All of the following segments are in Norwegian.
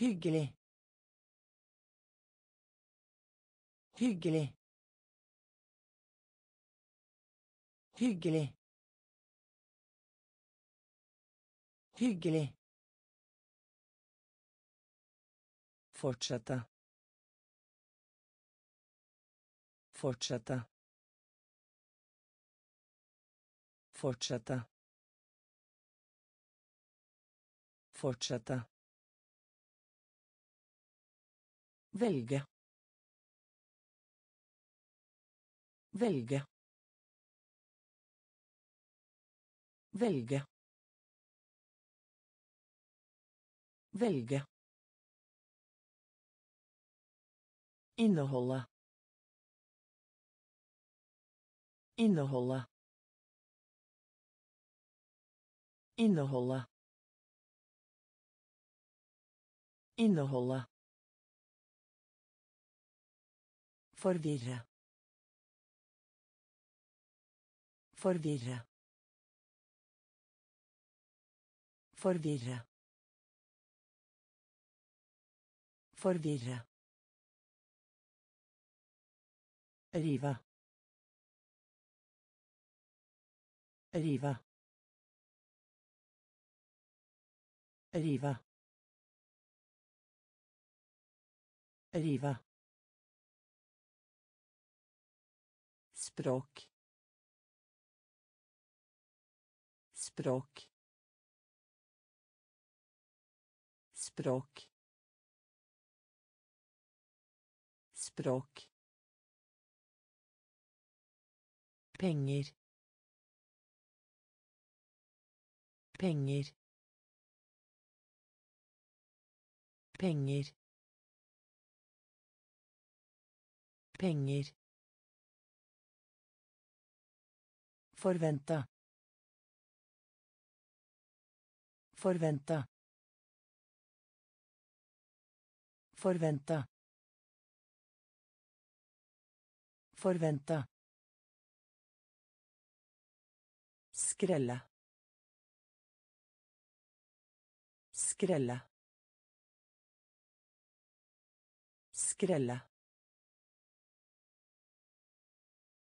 Hyggelig. Hyggelig. Hyggelig. Hyggelig. Fortsette. Fortsette. Fortsette. Fortsette. Velge. Velge. Velge. Velge. Inneholde. Inneholde. Inneholde. Inneholde. Forvirre. Forvirre. Forvirre. Forvirre. Rive. Rive. Rive. Rive. Språk. Språk. Språk. Språk. penger penger penger penger forvente forvente forvente forvente Skrelle. Skrelle. Skrelle.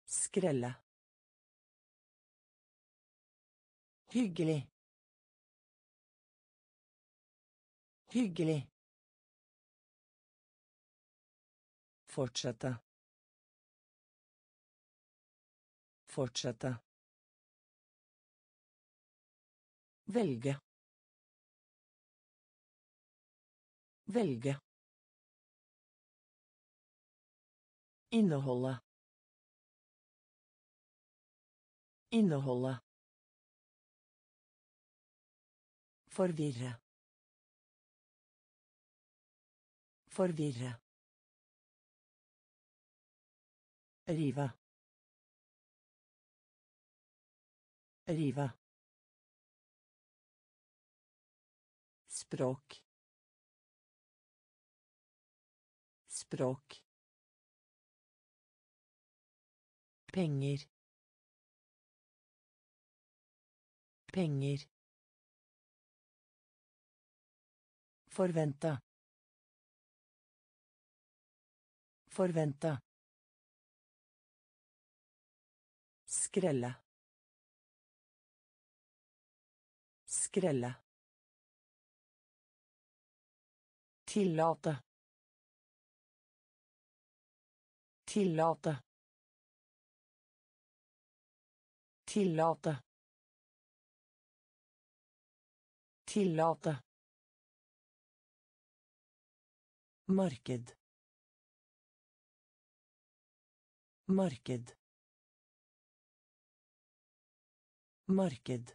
Skrelle. Hyggelig. Hyggelig. Fortsette. Fortsette. Velge. Velge. Inneholde. Inneholde. Forvirre. Forvirre. Rive. Rive. språk språk penger penger forvente forvente skrelle skrelle Tillate. Tillate. Tillate. Tillate. Marked. Marked. Marked.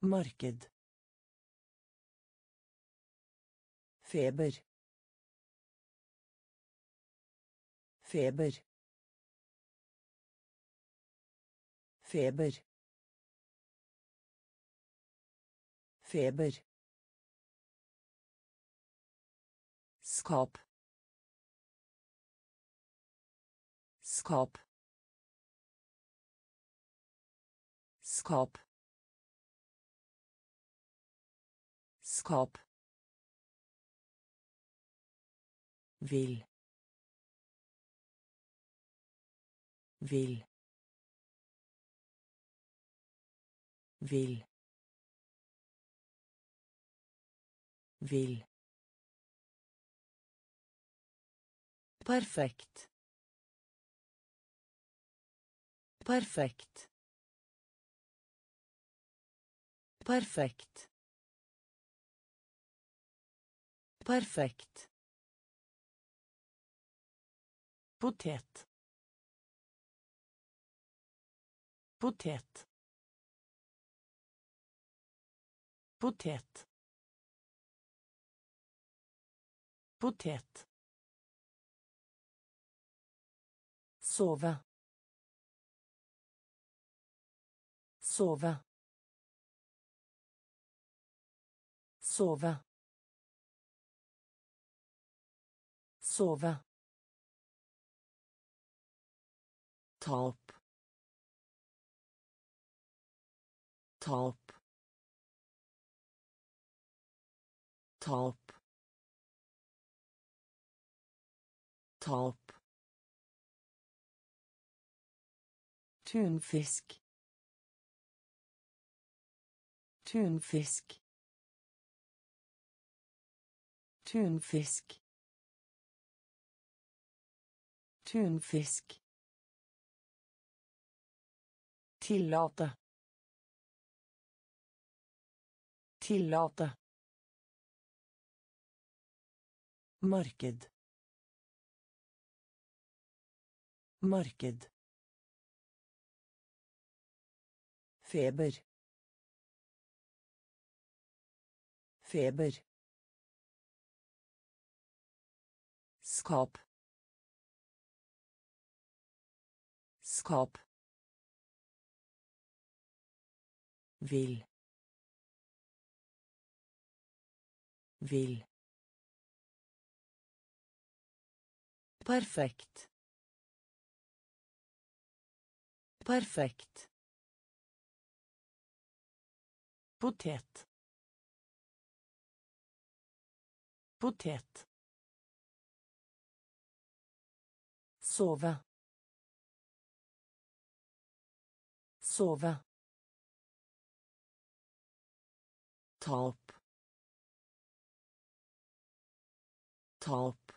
Marked. Feber. Feber. Feber. Feber. Skap. Skap. Skap. skap vil vil vil vil perfekt perfekt perfekt perfekt potet potet potet potet Sova. Sova. Sova. Sova. Top. Top. Top. Top. Tunfisk tunfisk tunfisk tunfisk Tillate. Tillate. Marked. Marked. Feber. Feber. Skap. Skap. Vil. Vil. Perfekt. Perfekt. Potet. Potet. Sove. Sove. Tap. Tap.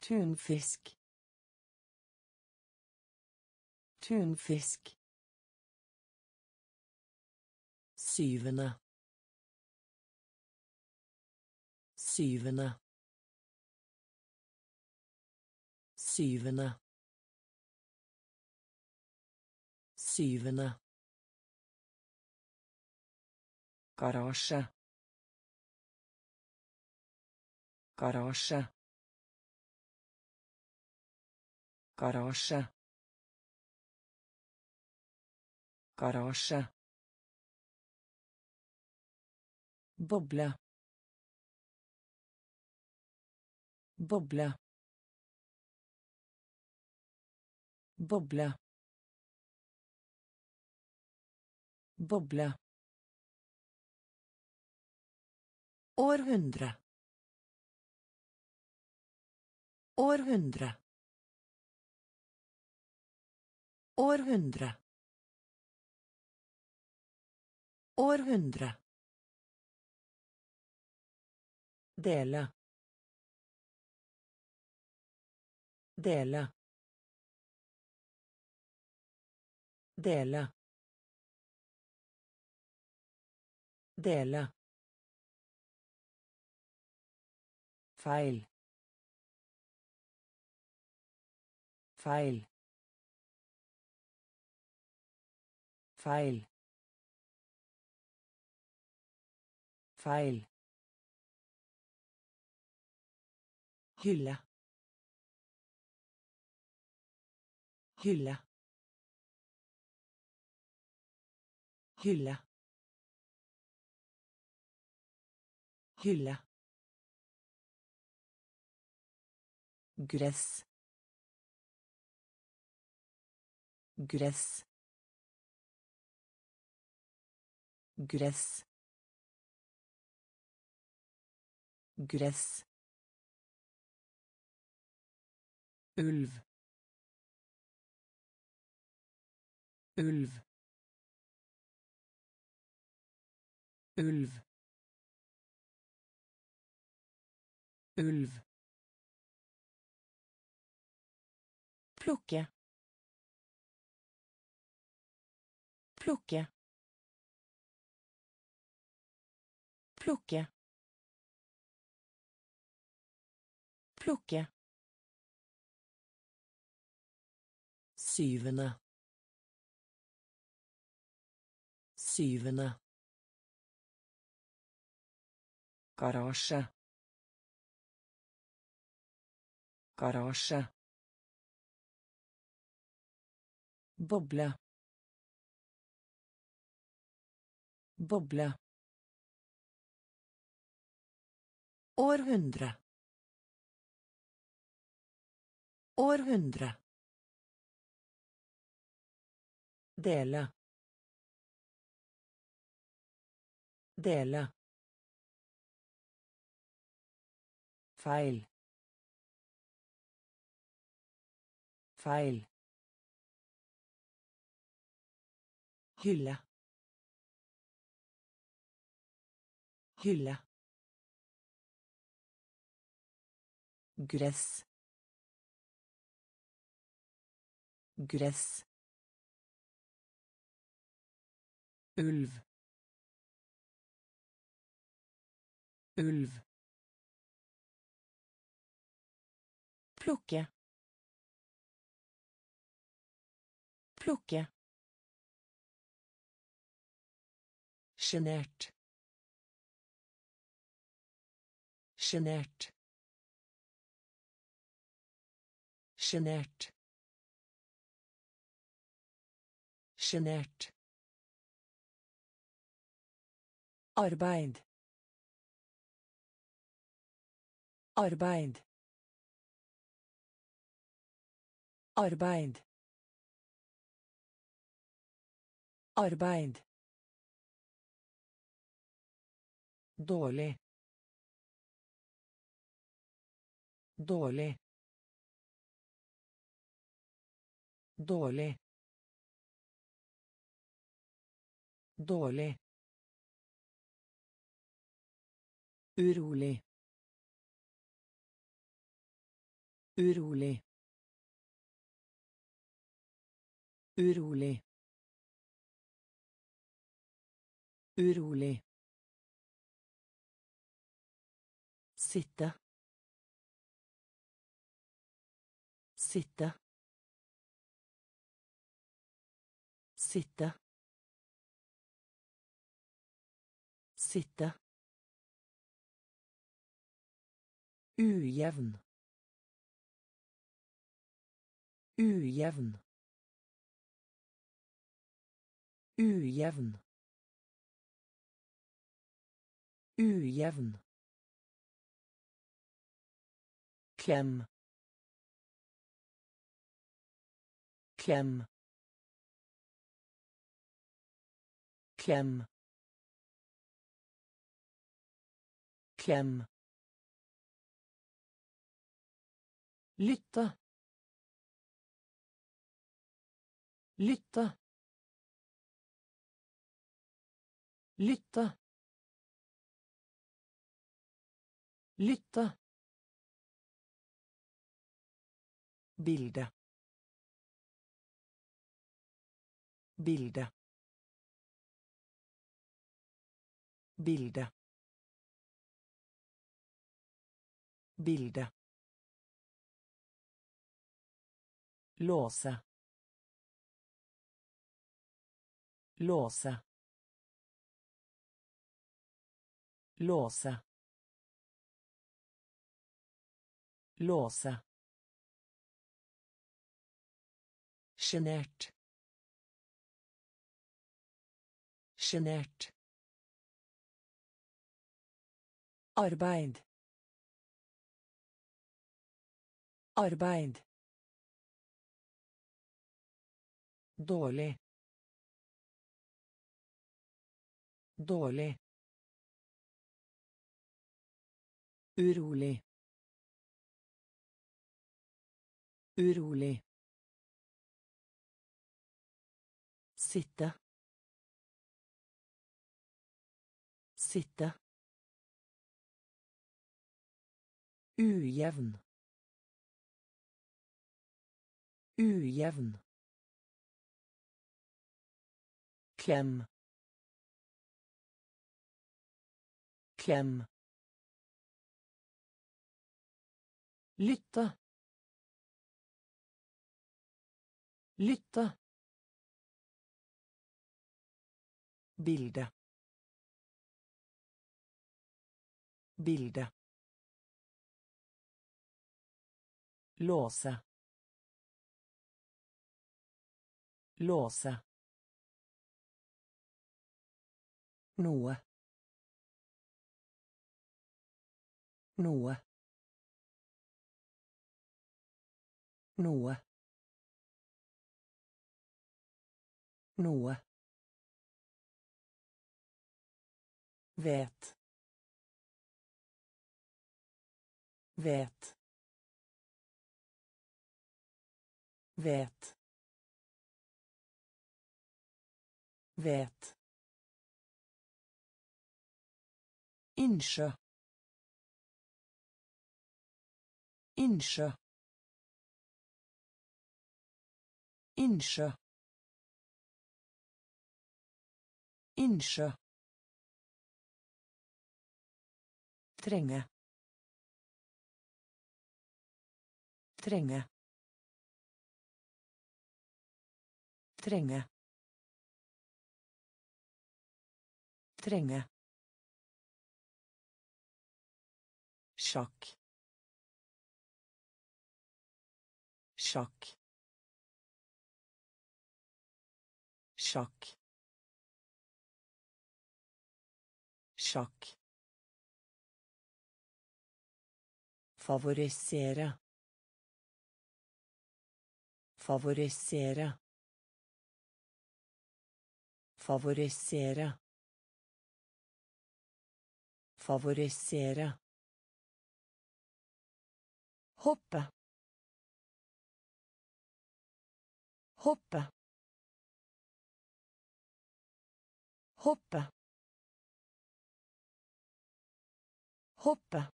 Tunfisk. Tunfisk. Syvende. Syvende. Syvende. Syvende. Garasje. Garasje. Garasje. Garasje. Boble. Boble. Boble. Boble. Århundre. Århundre. Århundre. Århundre. Dela. Dela. Dela. Dela. Pfeil. Pfeil. Pfeil. Pfeil. Hylle. Hylle. Hylle. Hylle. gress gress gress gress ulv. Ulv. Ulv. Ulv. Plukke. Plukke. Plukke. Plukke syvende syvende garasje garasje boble boble århundre århundre dele dele feil feil hylle hylle gress gress ulv. Ulv. Plukke. Plukke. Sjenert. Sjenert. Sjenert. Sjenert arbeid. Arbeid. Arbeid. Arbeid. Dårlig. Dårlig. Dårlig. Dårlig urolig. Urolig. Urolig. Urolig. Sitte. Sitte. Sitte ujevn. Ujevn. Ujevn. Ujevn. Klem. Klem. Klem. Klem lytte. Lytte. Lytte. Lytte. Bilde. Bilde. Bilde. Bilde låse låse låse låse sjenert sjenert arbeid. Arbeid dårlig Dårlig. Urolig. Urolig. Sitte. Sitte. Ujevn. Ujevn. Klem. Klem. Lytte. Lytte. Bilde. Bilde. Låse. Låse. Noe. Noe. Noe. Noe. Vet. Vet. Vet. Vet. Innsjø. Innsjø. Innsjø. Innsjø. Trenge. Trenge. Trenge. Trenge. Sjakk. Sjakk. Sjakk. Sjakk. Favorisere. Favorisere. Favorisere. Favorisere. Hoppe. Hoppe. Hoppe. Hoppe.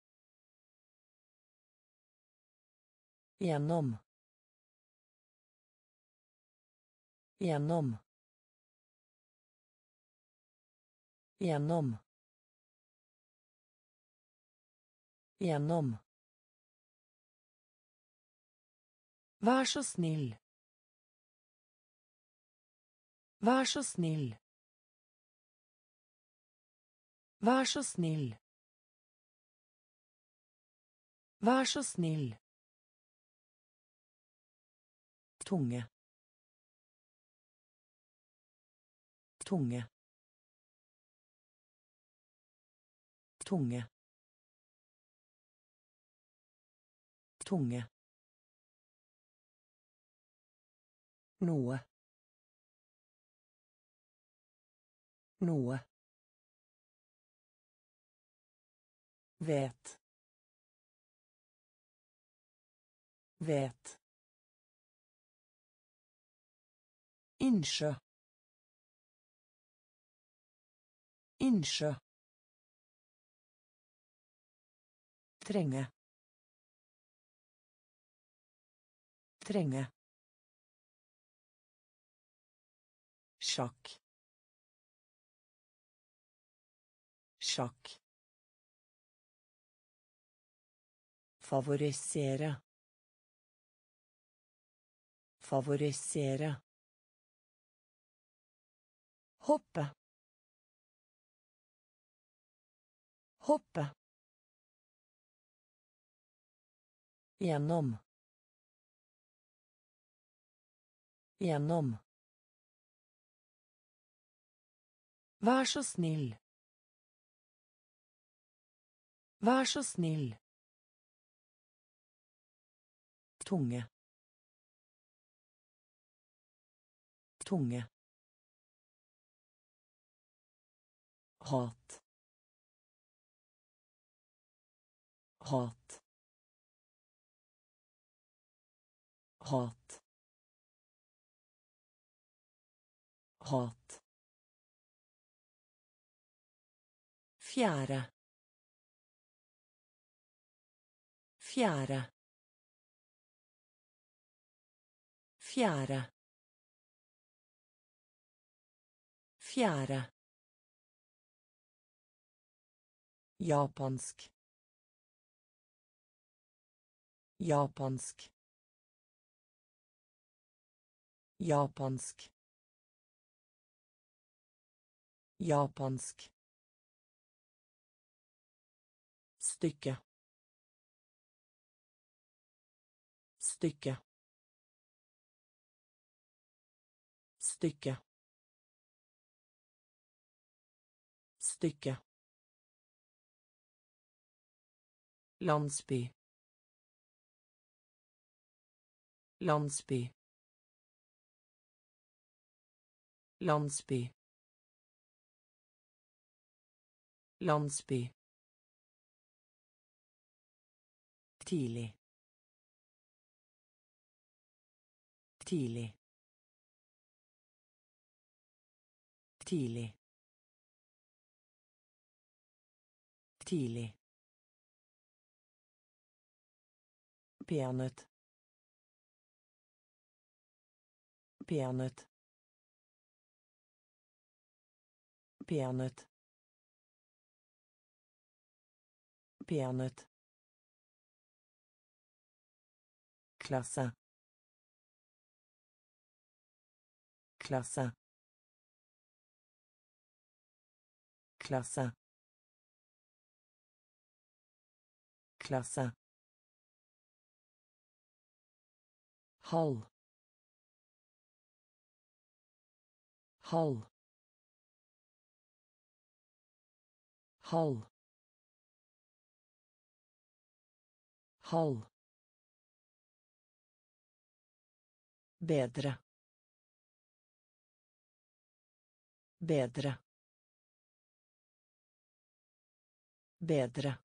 Gjennom. Gjennom. Gjennom. Gjennom. Vær så snill. Vær så snill. Vær så snill. Vær så snill. Tunge. Tunge. Tunge. Tunge. Noe. Noe. Vet. Vet. Innsjø. Innsjø. Trenge. Trenge. Sjakk. Sjakk. Favorisere. Favorisere. Hoppe. Hoppe. Gjennom. Gjennom. Vær så snill. Vær så snill. Tunge. Tunge. hat hat hat hat fjerde fjerde fjerde fjerde Japansk. Japansk. Japansk. Japansk. Stykke. Stykke. Stykke. Stykke. landsby landsby landsby landsby tidlig. Tidlig. Tidlig. Tidlig. Peanøtt. Peanøtt. Peanøtt. Peanøtt klasse. Klasse. Klasse. Klasse. Halv halv halv halv bedre. Bedre. Bedre.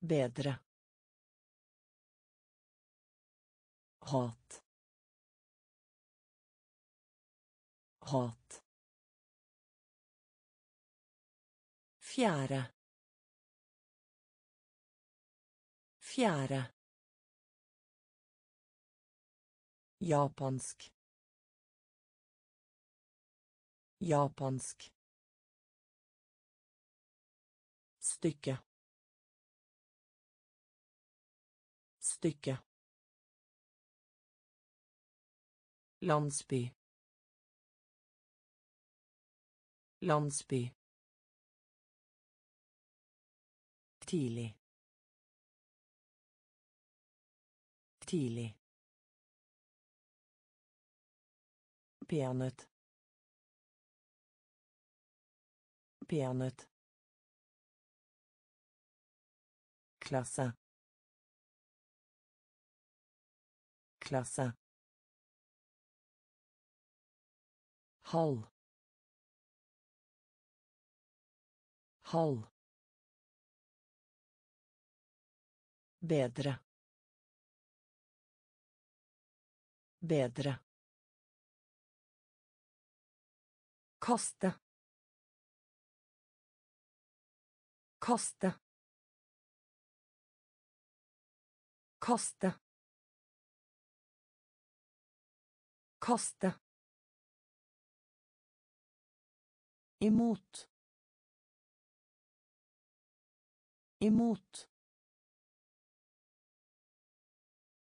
Bedre. Hat. Hat. Fjerde fjerde japansk. Japansk. Stykke. Stykke. Landsby. Landsby. Tidlig. Tidlig peanøtt peanøtt klasse. Klasse. Halv halv bedre. Bedre kaste kaste kaste kaste Imot. Imot.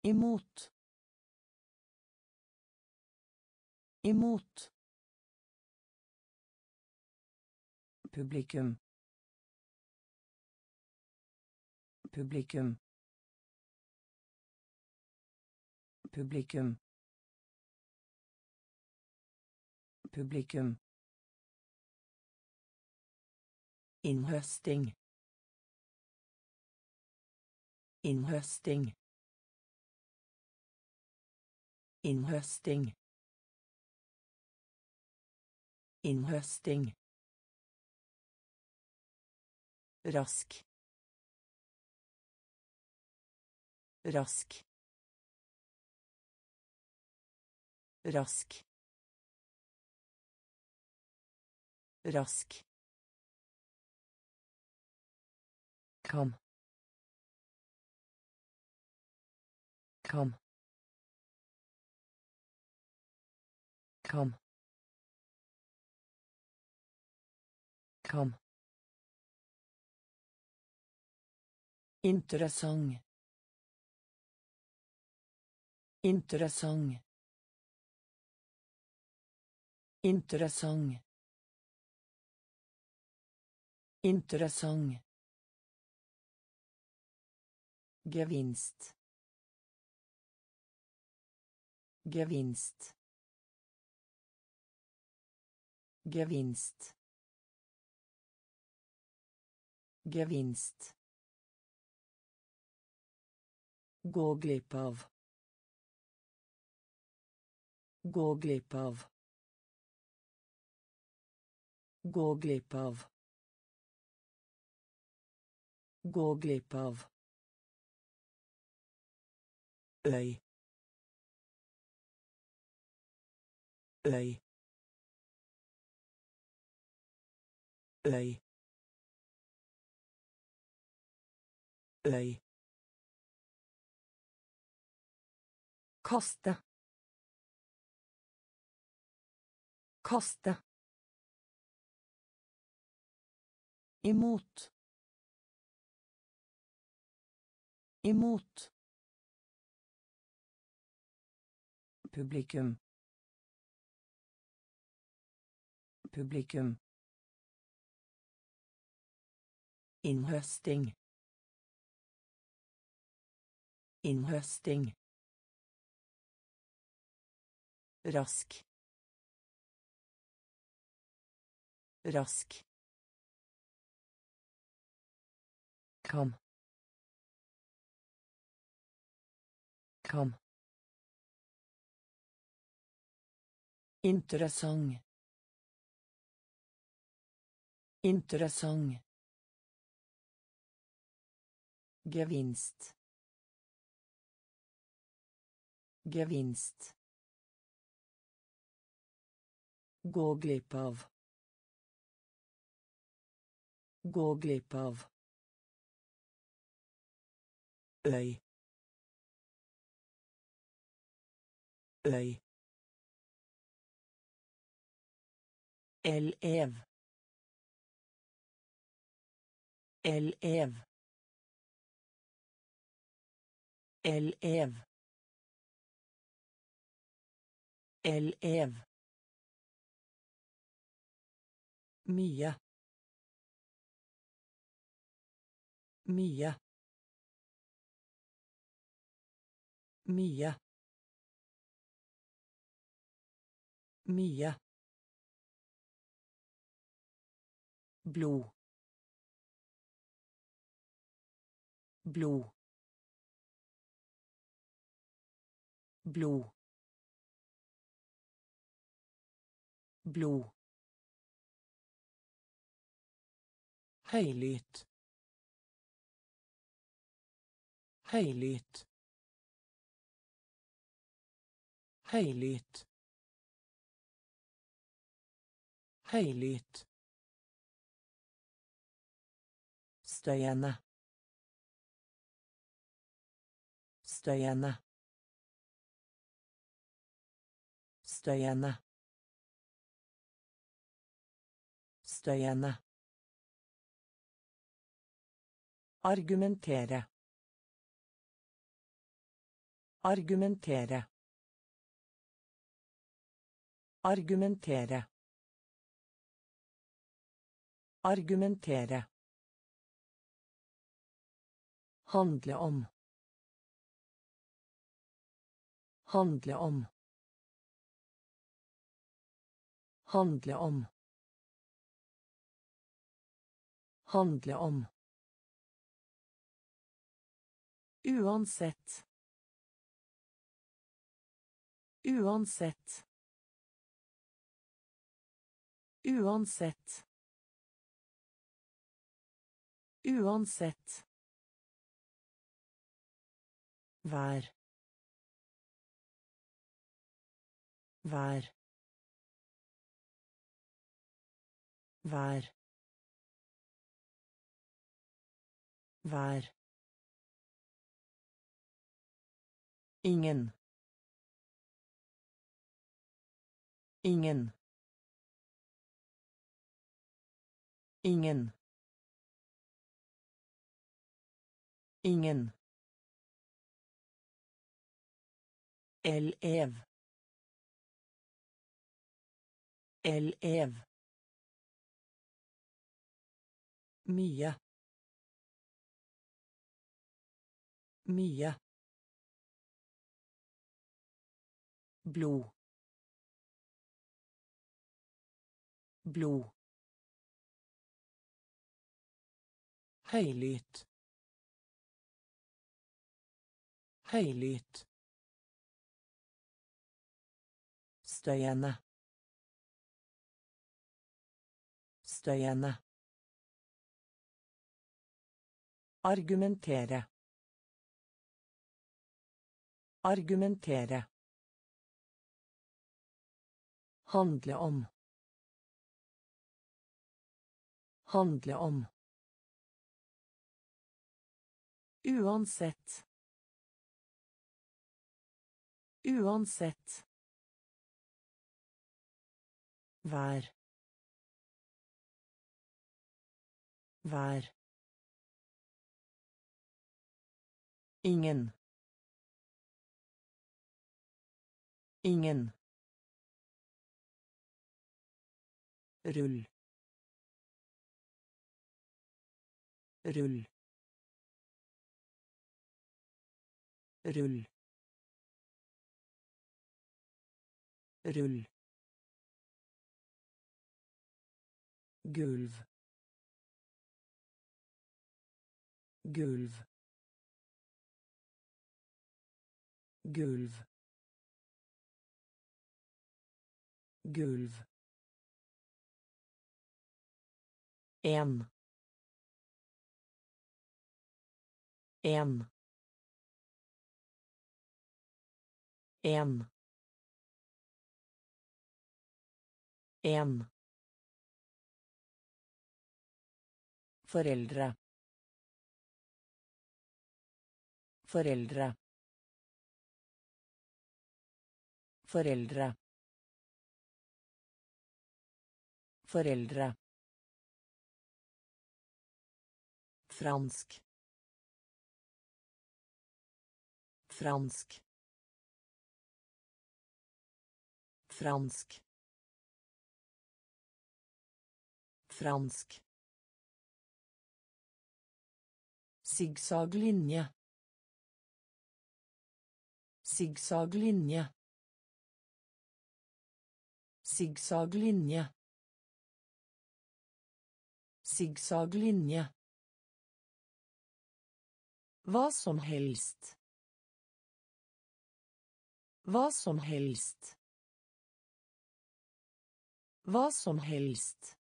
Imot. Imot. Publikum. Publikum. Publikum. Publikum. Innhøsting. Innhøsting. Innhøsting. Innhøsting. Rask. Rask. Rask. Rask. Kam. Kam. Kam. Kam. Interessant. Interessant. Interessant. Interessant. Gevinst. Gevinst. Gevinst. Gevinst. Gå glipp av. Gå glipp av. Gå glipp av. Gå glipp av. Øy. Øy. Øy. Øy. Kaste. Kaste. Imot. Imot. Publikum. Publikum. Innhøsting. Innhøsting. Rask. Rask. Kam. Kam. Interessant. Interessant. Gevinst. Gevinst. Gå glipp av. Gå glipp av. Elev. Elev. Mye. Mye. Mye. Mye. blod blod blod blod høylytt høylytt høylytt høylytt støyende. Støyende. Støyende. Støyende argumentere argumentere argumentere argumentere Handle om. Handle om. Handle om. Handle om. Uansett. Uansett. Uansett. Uansett. Vær. Vær. Vær. Vær. Ingen. Ingen. Ingen. Ingen. Elev. Elev. Mye. Mye. Blod. Blod. Høylytt. Høylytt. Støyende. Støyende. Argumentere. Argumentere Handle om. Handle om. Uansett. Uansett. Vær. Vær. Ingen. Ingen. Rull. Rull. Rull. Rull. Gulv. Gulv. Gulv. Gulv En. En. En. En. Foreldre. Foreldre. Foreldre. Foreldre. Fransk fransk fransk fransk Sigsaglinje. Sigsaglinje. Sigsaglinje. Sigsaglinje. Hva som helst. Hva som helst. Hva som helst.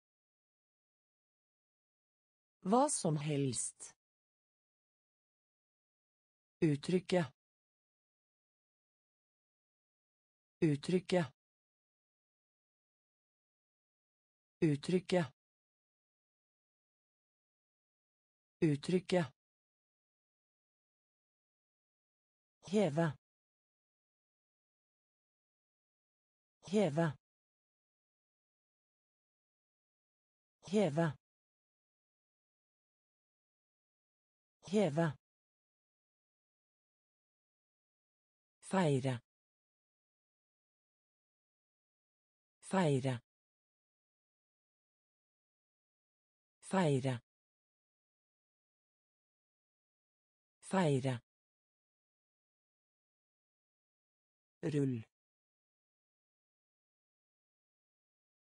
Hva som helst. Uttrykke. Uttrykke. Uttrykke. Uttrykke. Heve. Heve. Heve. Heve. Feire. Feire. Feire. Feire. Rull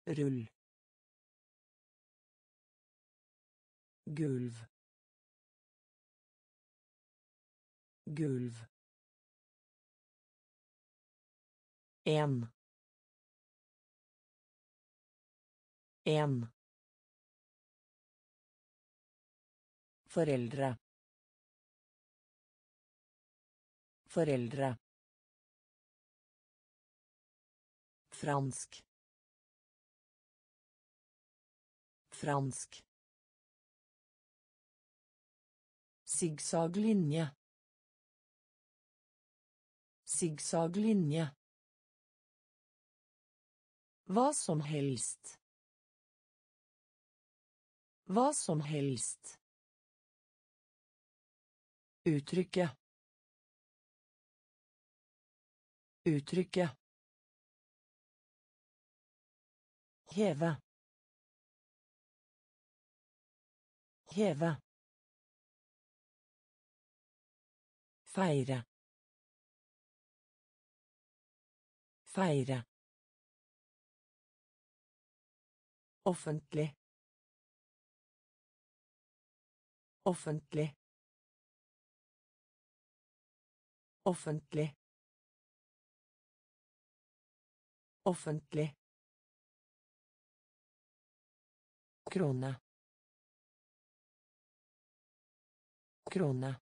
rull gulv gulv en En. Foreldre. Foreldre. Fransk. Fransk. Sigsaglinje. Sigsaglinje. Hva som helst. Hva som helst. Uttrykket. Uttrykke. Heve. Heve. Feire. Feire. Offentlig. Offentlig. Offentlig. Offentlig. Krone. Krone.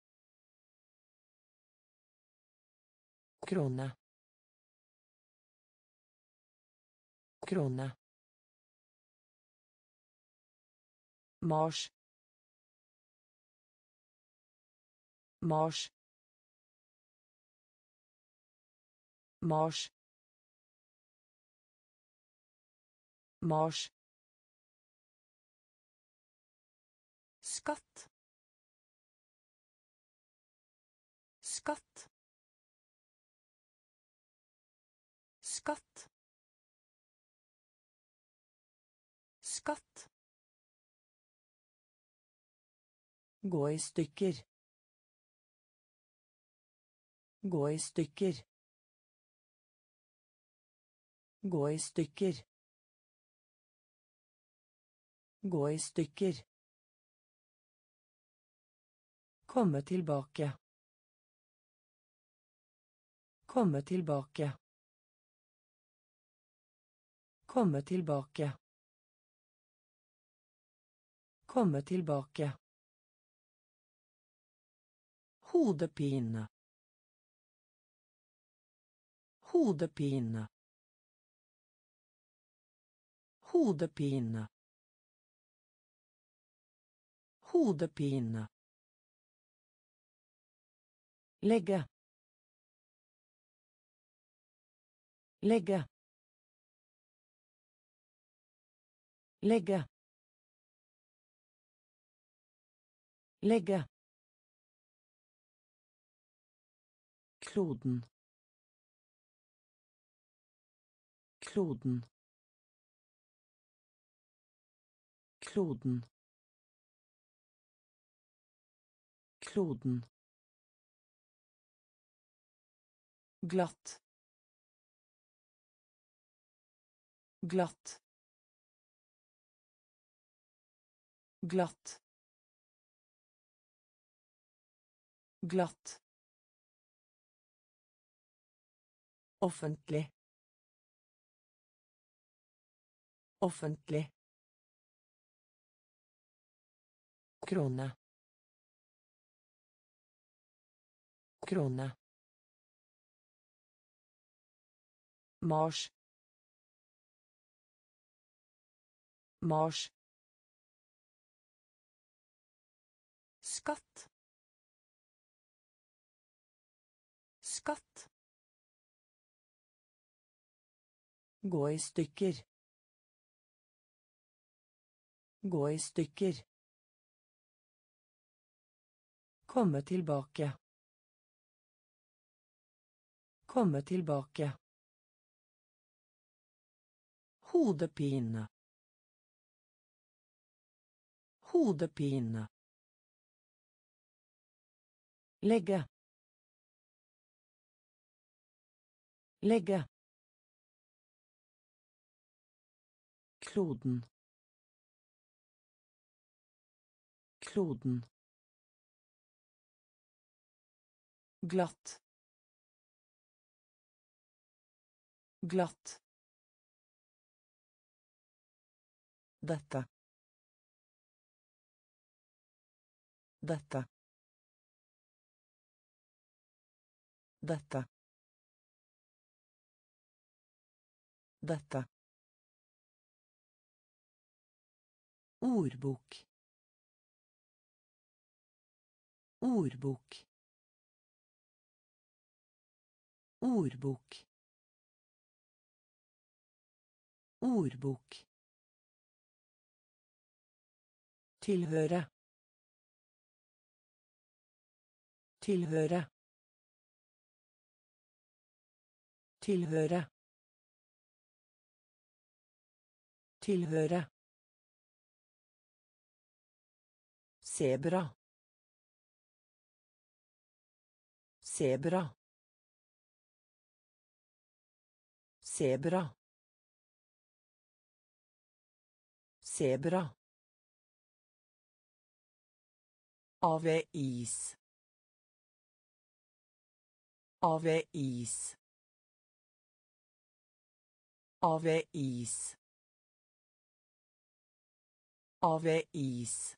Krone. Krone. Mars. Mars. Mars. Mars. Skatt. Skatt. Skatt. Skatt. Gå i stykker. Gå i stykker. Gå i stykker. Gå i stykker. Komme tilbake. Komme tilbake. Komme tilbake. Komme tilbake. Hodepine. Hodepine. Hodepine. Hodepine. Legge. Legge. Legge. Legge. Kloden. Kloden. Kloden. Kloden. Glatt. Glatt. Glatt. Glatt. Offentlig. Offentlig. Krone. Krone Mars Mars Skatt. Skatt. Gå i stykker. Gå i stykker. Komme tilbake. Komme tilbake. Hodepine. Hodepine. Legge. Legge. Kloden. Kloden. glatt glatt Dette. Dette. Dette. Dette. Ordbok. Ordbok. Ordbok. Ordbok. Tilhøre. Tilhøre. Tilhøre. Tilhøre. Sebra. Sebra. Sebra. Sebra. Avis. Avis. Avis. Avis.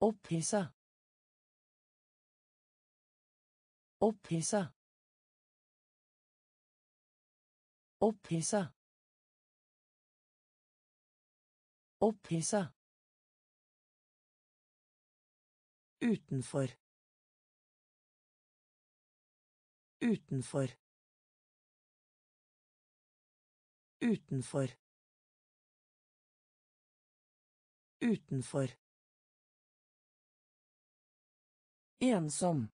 Opphissa. Opphissa. Opphissa. Opphissa. Utenfor. Utenfor. Utenfor. Utenfor. Ensom.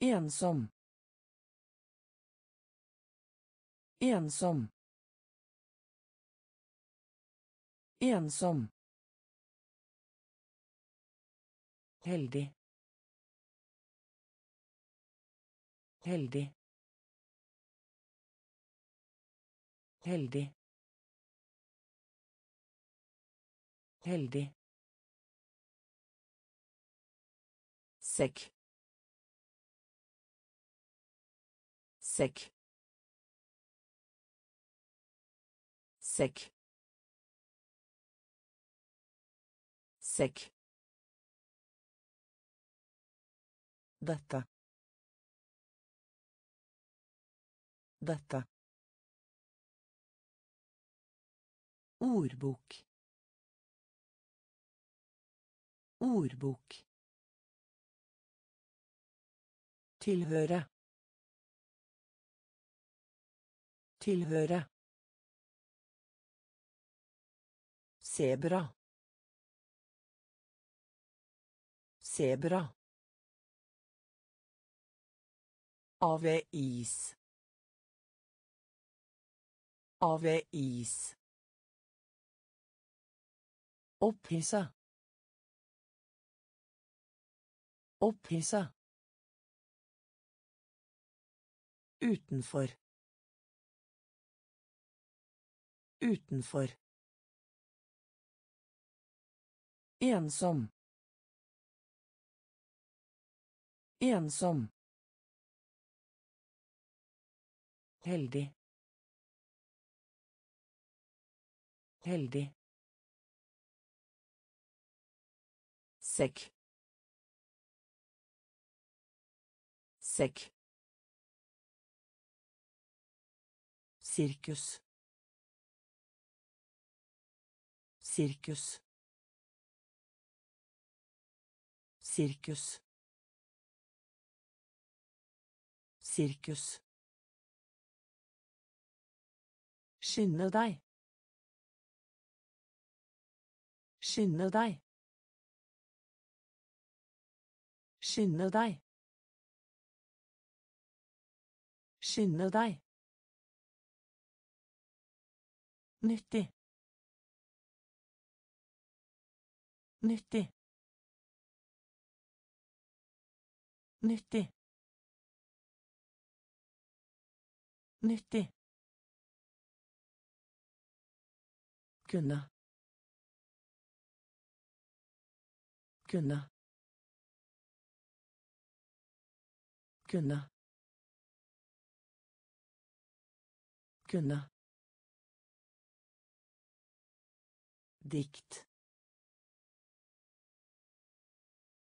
Ensom. Ensom. Ensom. Heldig. Heldig. Heldig. Heldig. Sekk. Sekk. Sekk. Sekk. Dette. Dette. Ordbok. Ordbok. Tilhøre. Tilhøre. Sebra. Sebra. Avis. Avis. Opphissa. Opphissa. Utenfor. Utenfor. Ensom. Ensom. Heldig. Heldig. Sekk. Sekk. Sirkus. Sirkus. Sirkus. Sirkus. Skynde deg. Skynde deg. Skynde deg. Skynde deg. Nyttig. Nyttig. Nyttig. Nyttig. Kunne. Kunne. Kunne. Kunne. Dikt.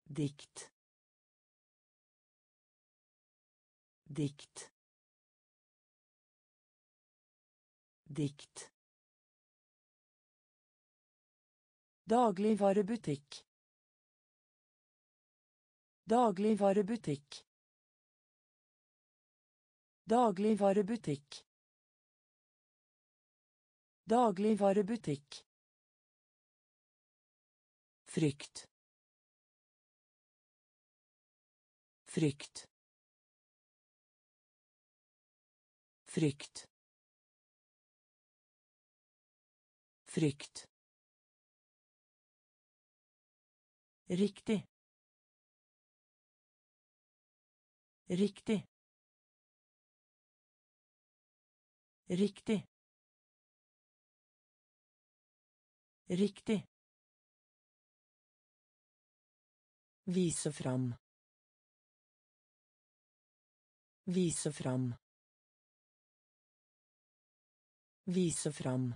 Dikt. Dikt. Dikt. Dagligvarebutikk. Dagligvarebutikk. Dagligvarebutikk. Dagligvarebutikk. Frykt. Frykt. Frykt. Frykt. Riktig. Riktig. Riktig. Riktig. Vise fram. Vise fram. Vise fram.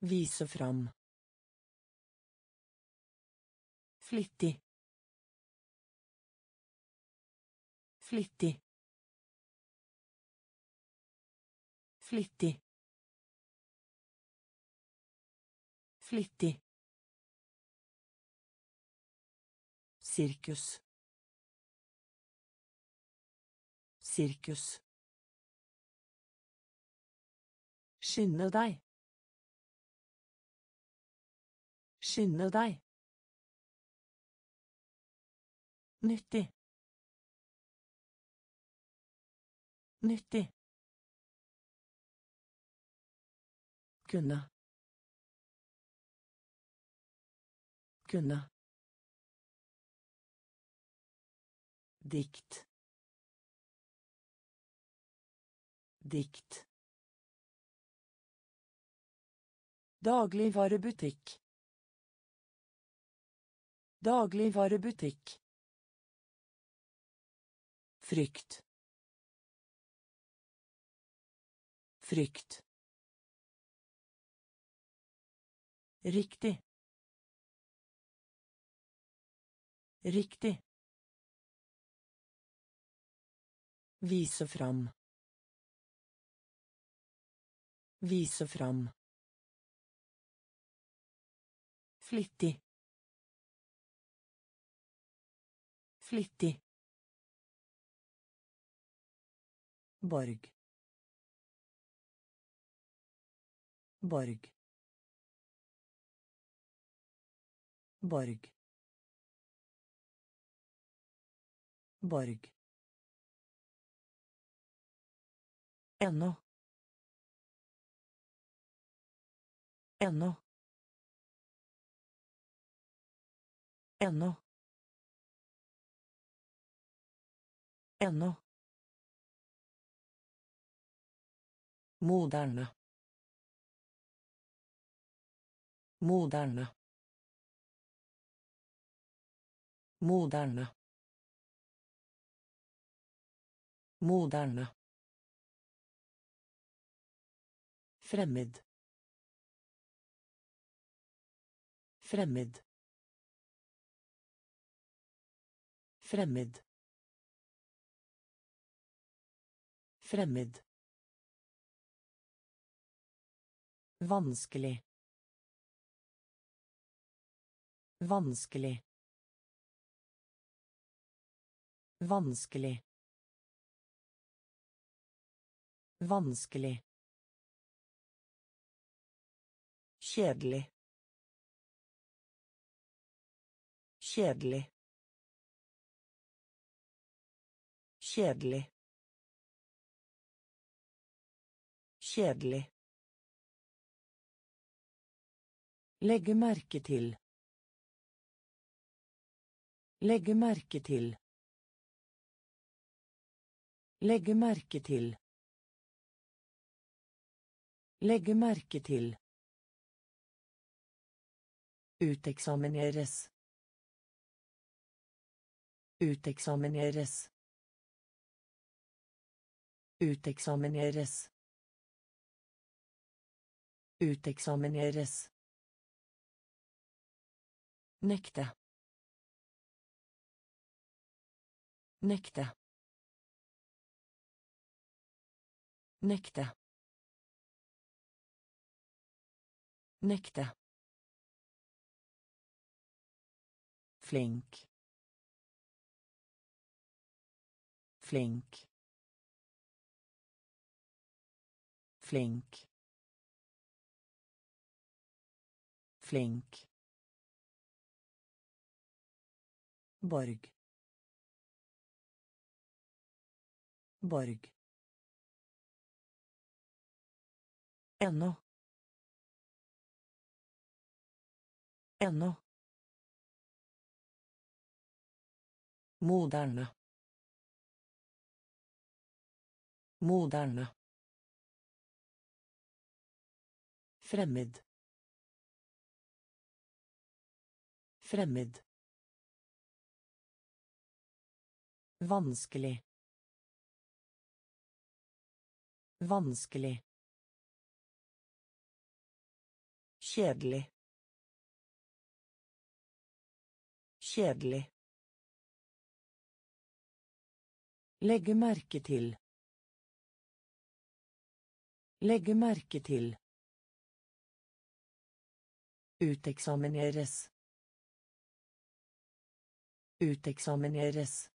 Vise fram. Flittig. Flittig. Flittig. Flittig. Sirkus. Sirkus. Skynde deg. Skynde deg. Nyttig. Nyttig. Kunne. Kunne. Dikt. Dikt. Dagligvarebutikk. Dagligvarebutikk. Frykt. Frykt. Riktig. Riktig. Vise fram. Vise fram. Flittig. Flittig. Borg. Borg. Borg. Borg. Ennå. Ennå. Ennå. Ennå. Moderne. Moderne. Moderne. Moderne. Fremmed. Fremmed. Fremmed. Fremmed. Vanskelig. Vanskelig. Vanskelig. Vanskelig. Kjedelig. Kjedelig. Kjedelig. Kjedelig. Legge merke til. Legge merke til. Legge merke til. Legge merke til. Uteksamineres. Uteksamineres. Uteksamineres. Uteksamineres. Nekte. Nekte. Nekte. Nekte. Flink. Flink. Flink. Flink. Borg. Borg. Ennå. Ennå. Moderne. Moderne. Fremmed. Fremmed. Vanskelig. Vanskelig. Kjedelig. Kjedelig. Legge merke til. Legge merke til. Uteksamineres. Uteksamineres.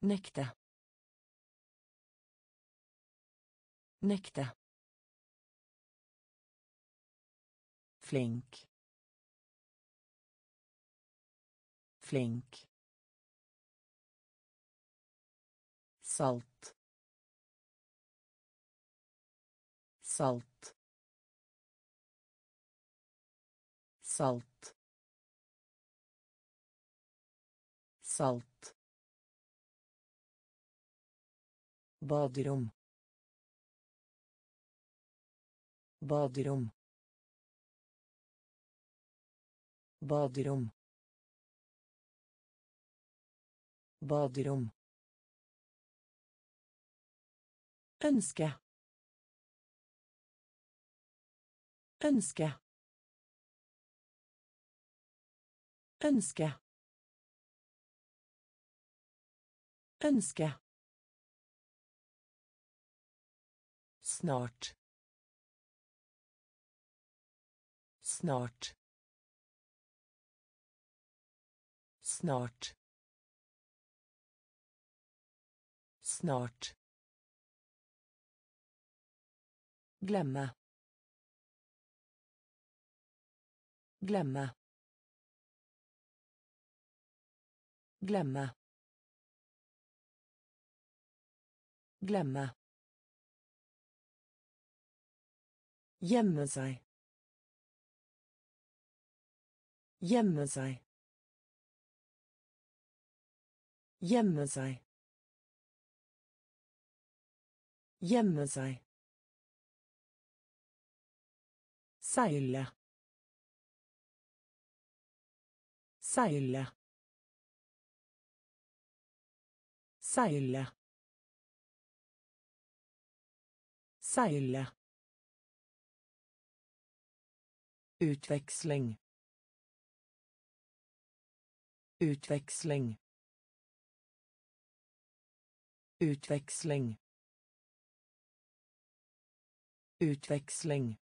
Nekte. Nekte. Flink. Flink. Salt. Salt. Salt. Salt. Baderom. Baderom. Baderom. Baderom. Ønske. Ønske. Ønske. Ønske. Snart. Snart. Snart. Snart. Glemme. Glemme. Glemme. Glemme. Gjemme seg. Gjemme seg. Gjemme seg. Gjemme seg. Seile. Seile. Seile. Seile. Utveksling. Utveksling. Utveksling. Utveksling.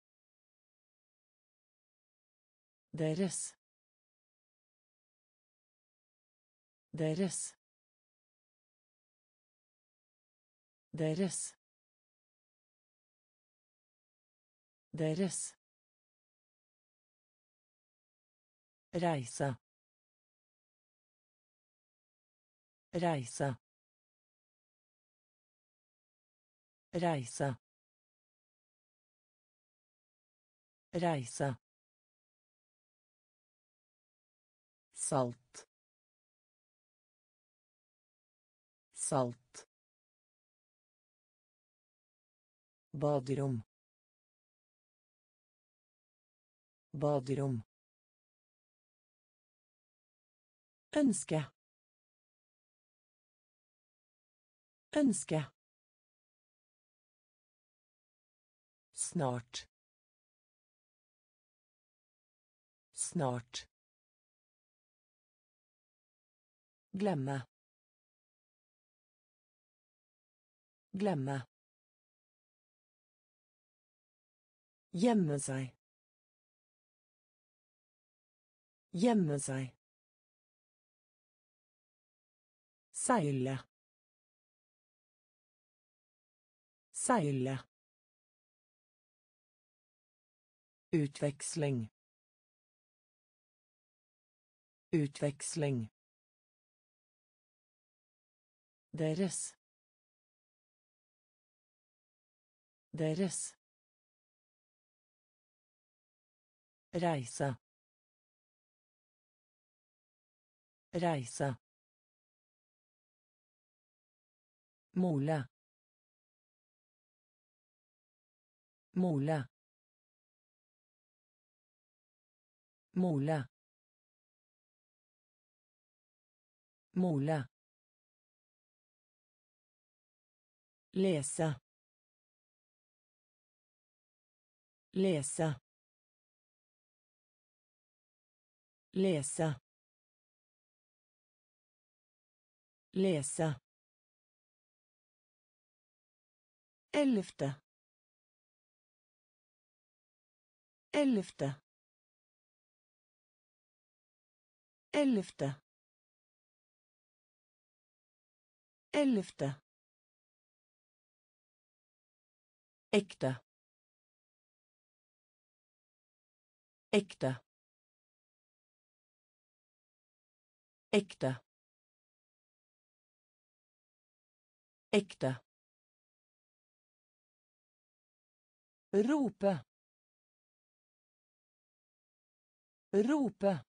Deres. Deres. Deres. Deres. Reise. Reise. Reise. Reise. Salt. Salt. Baderom. Baderom. Ønske. Ønske. Snart. Snart. Glemme. Glemme. Gjemme seg. Gjemme seg. Seile. Seile. Utveksling. Utveksling. Deres. Deres. Reise. Reise. Mole. Mole. Mole. Mole. Lese. Lese. Lese. Lese. Ellevte. Ellevte. Ellevte. Ellevte. Ekte. Ekte. Ekte. Ekte. Rope. Rope.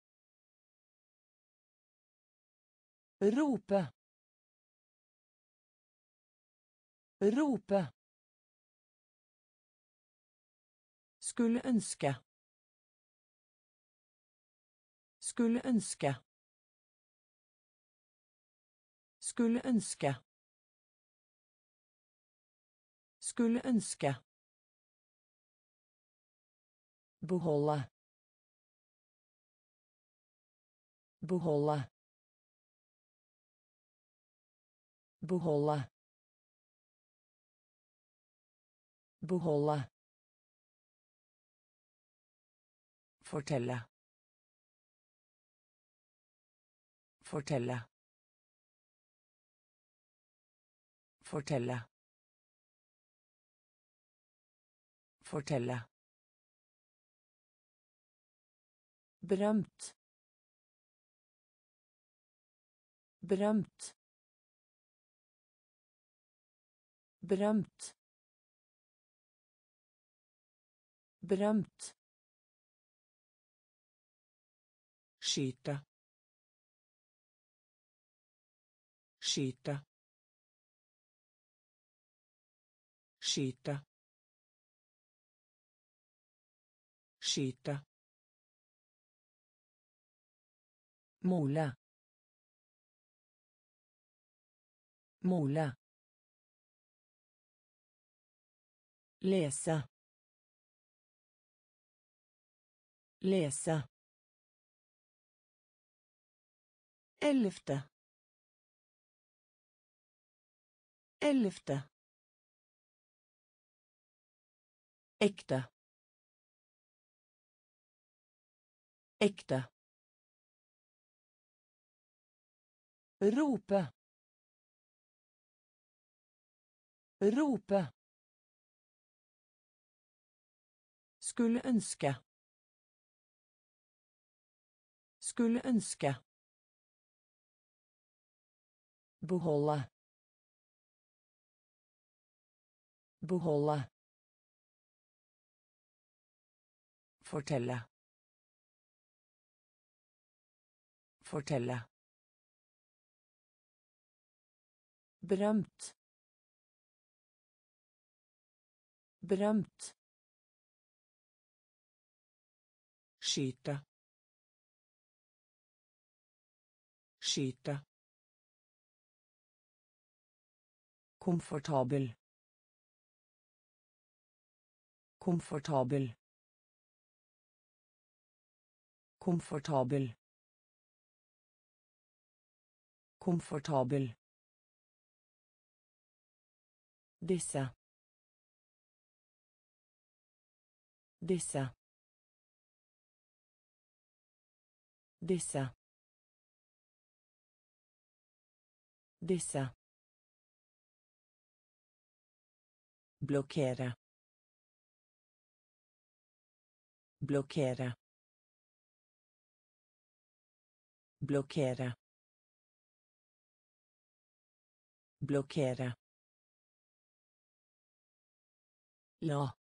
Rope. Rope. Skulle ønske. Skulle ønske. Skulle ønske. Skulle ønske. Beholde. Beholde. Beholde. Beholde. Fortelle. Fortelle. Fortelle. Fortelle. Berømt. Berømt. Berømt. Berømt. Skyte. Skyte. Skyte. Skyte. Mole. Mole. Lese. Lese. Ellevte. Ellevte. Ekte. Ekte. Rope. Rope. Skulle ønske. Skulle ønske. Beholde. Beholde. Fortelle. Fortelle. Berømt. Berømt. Skyte. Skyte. Komfortabel. Komfortabel. Komfortabel. Komfortabel. Disse. Disse. Disse. Disse. Blokkere. Blokkere. Blokkere. Blokkere. La.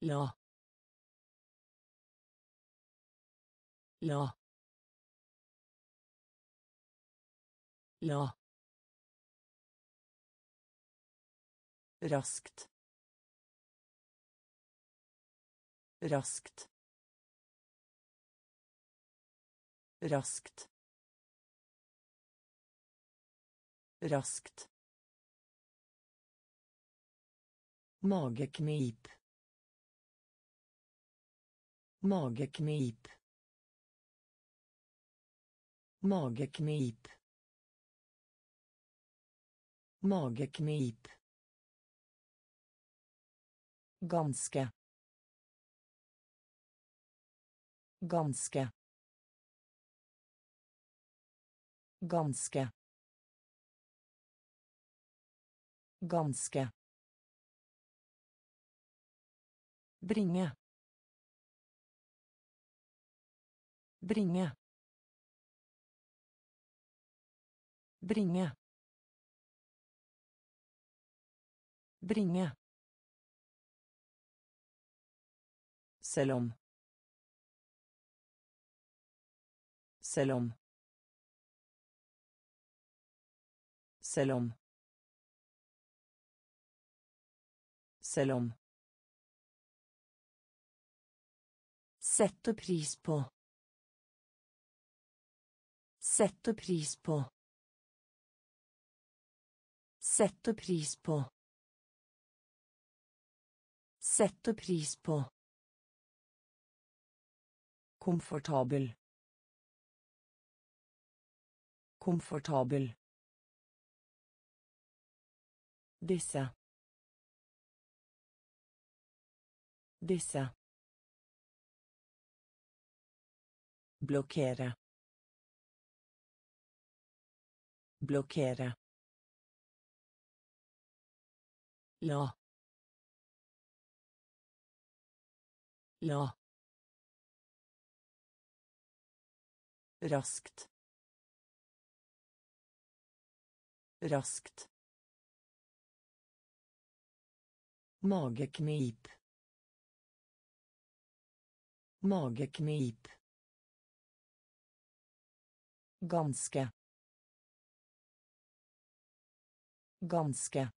La. La. La. Raskt. Raskt. Raskt. Raskt. Mageknip. Mageknip. Mageknip. Mageknip. Ganske. Ganske. Ganske. Ganske. Bringe. Bringe. Bringe. Bringe. Selv om. Selv om. Selv om. Selv om. Sette pris på. Sette pris på. Sette pris på. Sette pris på. Blokkere. Blokkere. La. La. Raskt. Raskt. Mageknip. Mageknip. Ganske. Ganske.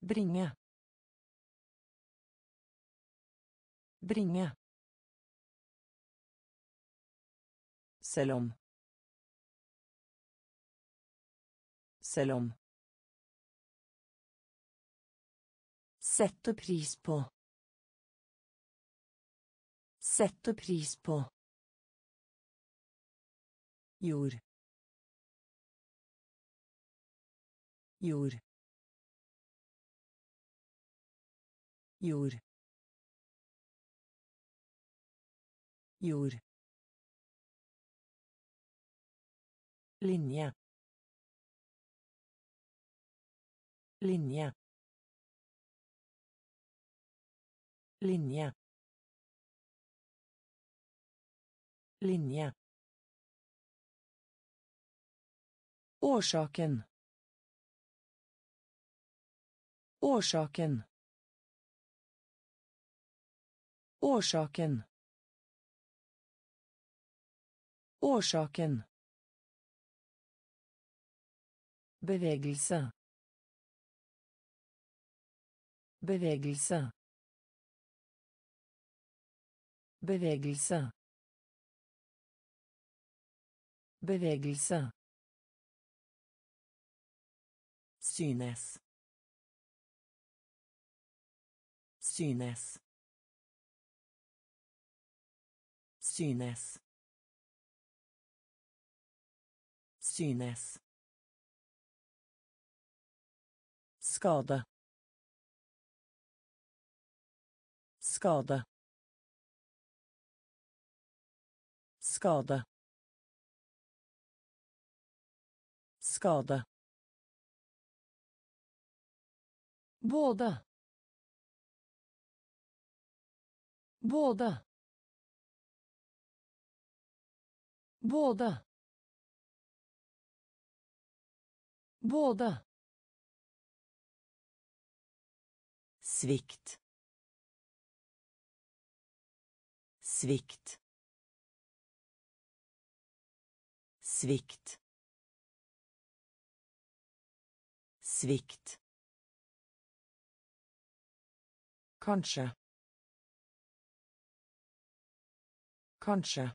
Bringe. Bringe. Selv om. Selv om. Sette pris på. Sette pris på. Jord. Jord. Jord. Jord. Linje. Linje. Linje. Linje. Årsaken. Årsaken. Årsaken. Årsaken. Bevegelse. Bevegelse. Bevegelse. Bevegelse. Synes. Synes. Synes. Synes. Skade. Skade. Skade. Skade. Både. Både. Både. Både. Svikt. Svikt. Svikt. Svikt. Kanskje. Kanskje.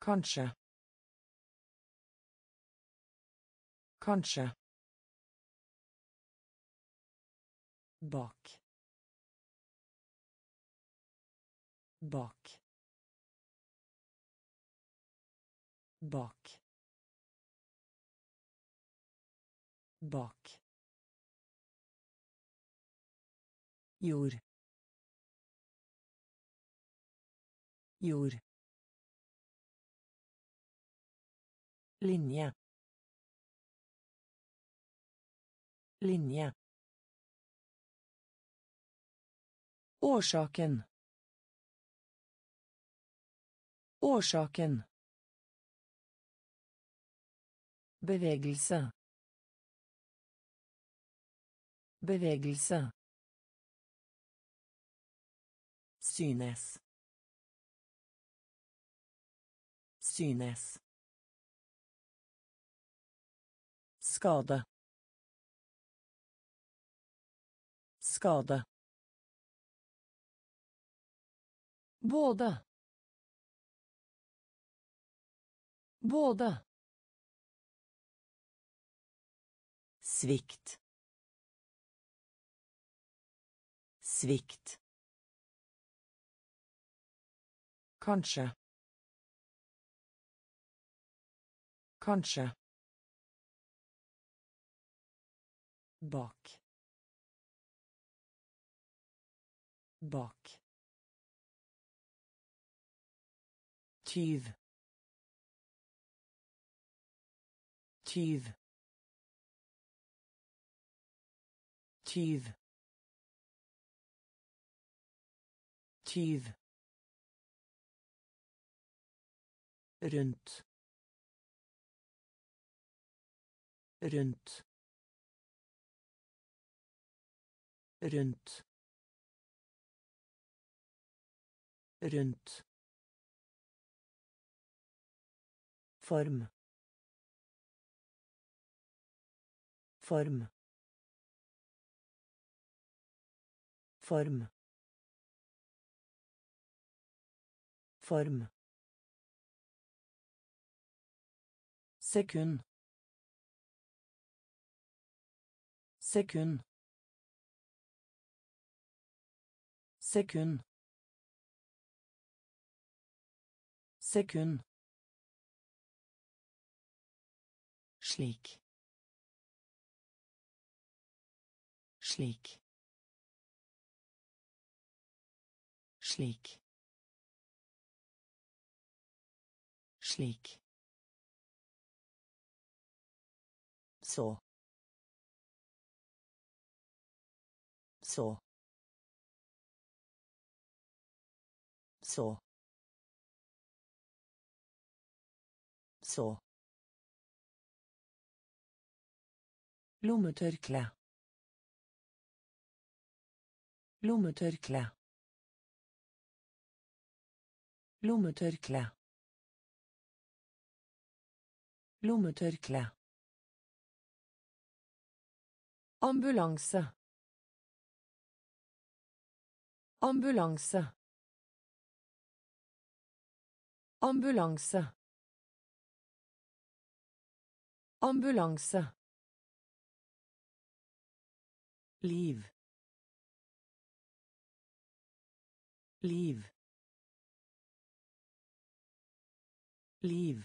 Kanskje. Kanskje. bak bak bak bak jord jord linje linje Årsaken. Årsaken. Bevegelse. Bevegelse. Synes. Synes. Skade. Skade. Både. Både. Svikt. Svikt. Kanskje. Kanskje. Bak. Bak. tyv tyv tyv tyv rundt rundt rundt rundt form. Form. Form. Form sekund. Sekund. Sekund. Sekund. Slik. Slik. Slik. Slik så så så så Lommetørkle. Lommetørkle. Lommetørkle. Lommetørkle. Ambulanse. Ambulanse. Ambulanse. Ambulanse. Liv. Liv. Liv.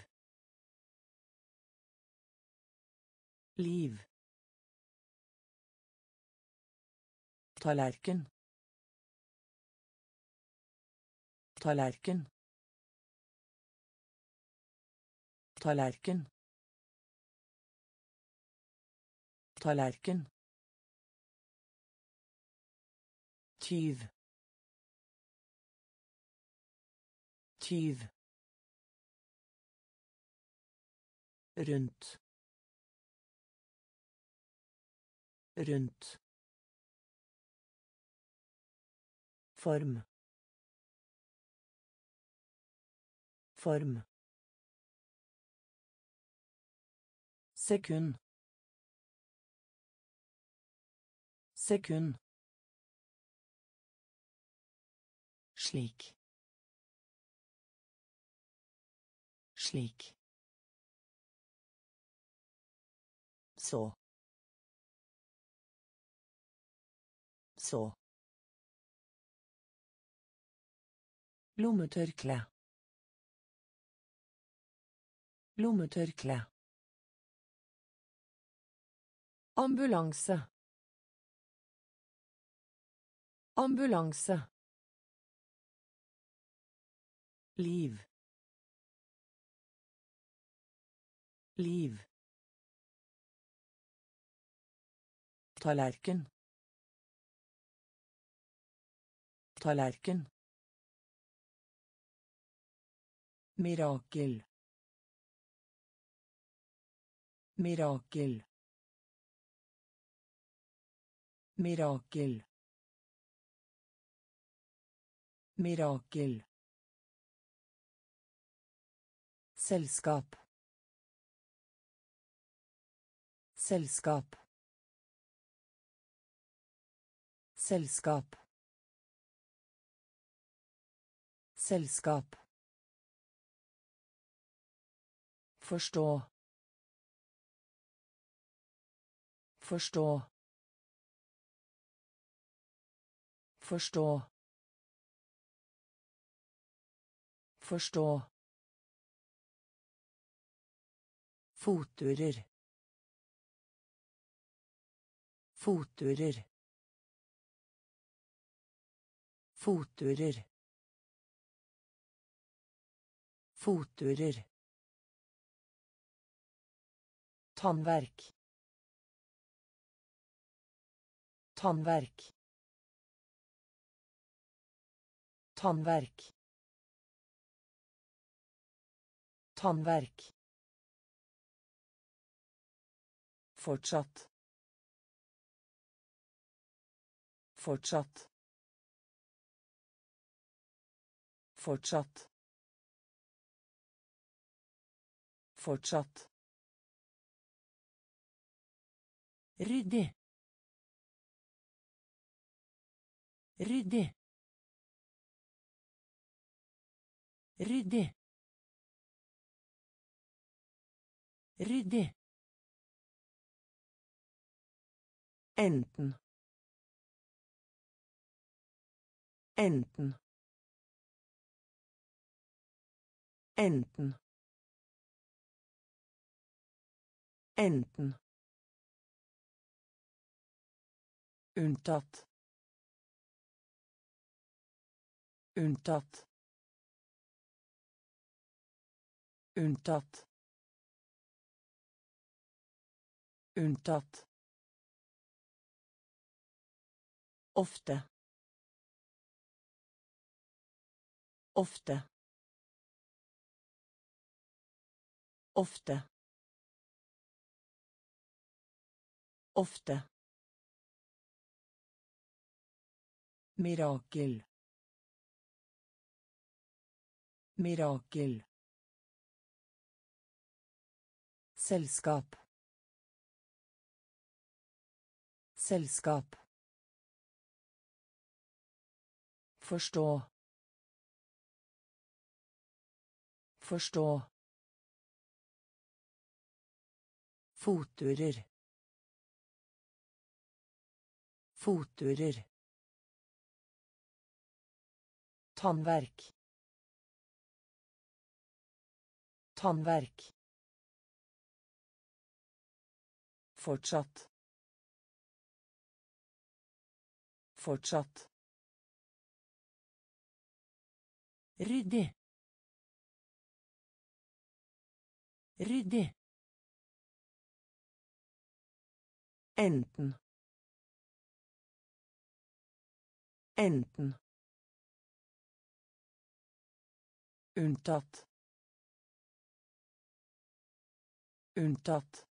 Liv. Tallerken. Tallerken. Tallerken. Tallerken. tyv tyv rundt rundt form. Form. Sekund. Sekund. Slik. Slik. Så. Så lommetørkle lommetørkle ambulanse ambulanse Liv. Liv. Tallerken. Tallerken. Mirakel. Mirakel. Mirakel. Mirakel. Selskap. Selskap. Selskap. Selskap. Forstå. Forstå. Forstå. Forstå. Fotturer. Fotturer. Fotturer. Fotturer. Tannverk. Tannverk. Tannverk. Tannverk. Fortsatt. Fortsatt. Fortsatt. Fortsatt. Ryddig. Ryddig. Ryddig. Ryddig. Enten. Enten. Enten. Enten. Unntatt. Unntatt. Unntatt. Unntatt. Ofte. Ofte. Ofte. Ofte. Mirakel. Mirakel. Selskap. Selskap. Forstå. Forstå. Fotturer. Fotturer. Tannverk. Tannverk. Fortsatt. Fortsatt. Ryddig. Ryddig. Enten. Enten. Unntatt. Unntatt.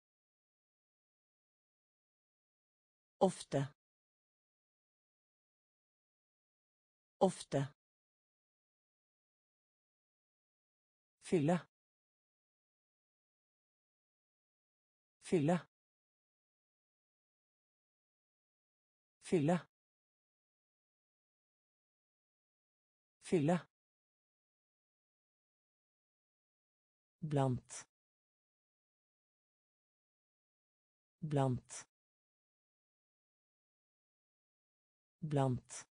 Ofte. Ofte. Fylle. Fylle. Fylle. Fylle. Blant. Blant. Blant.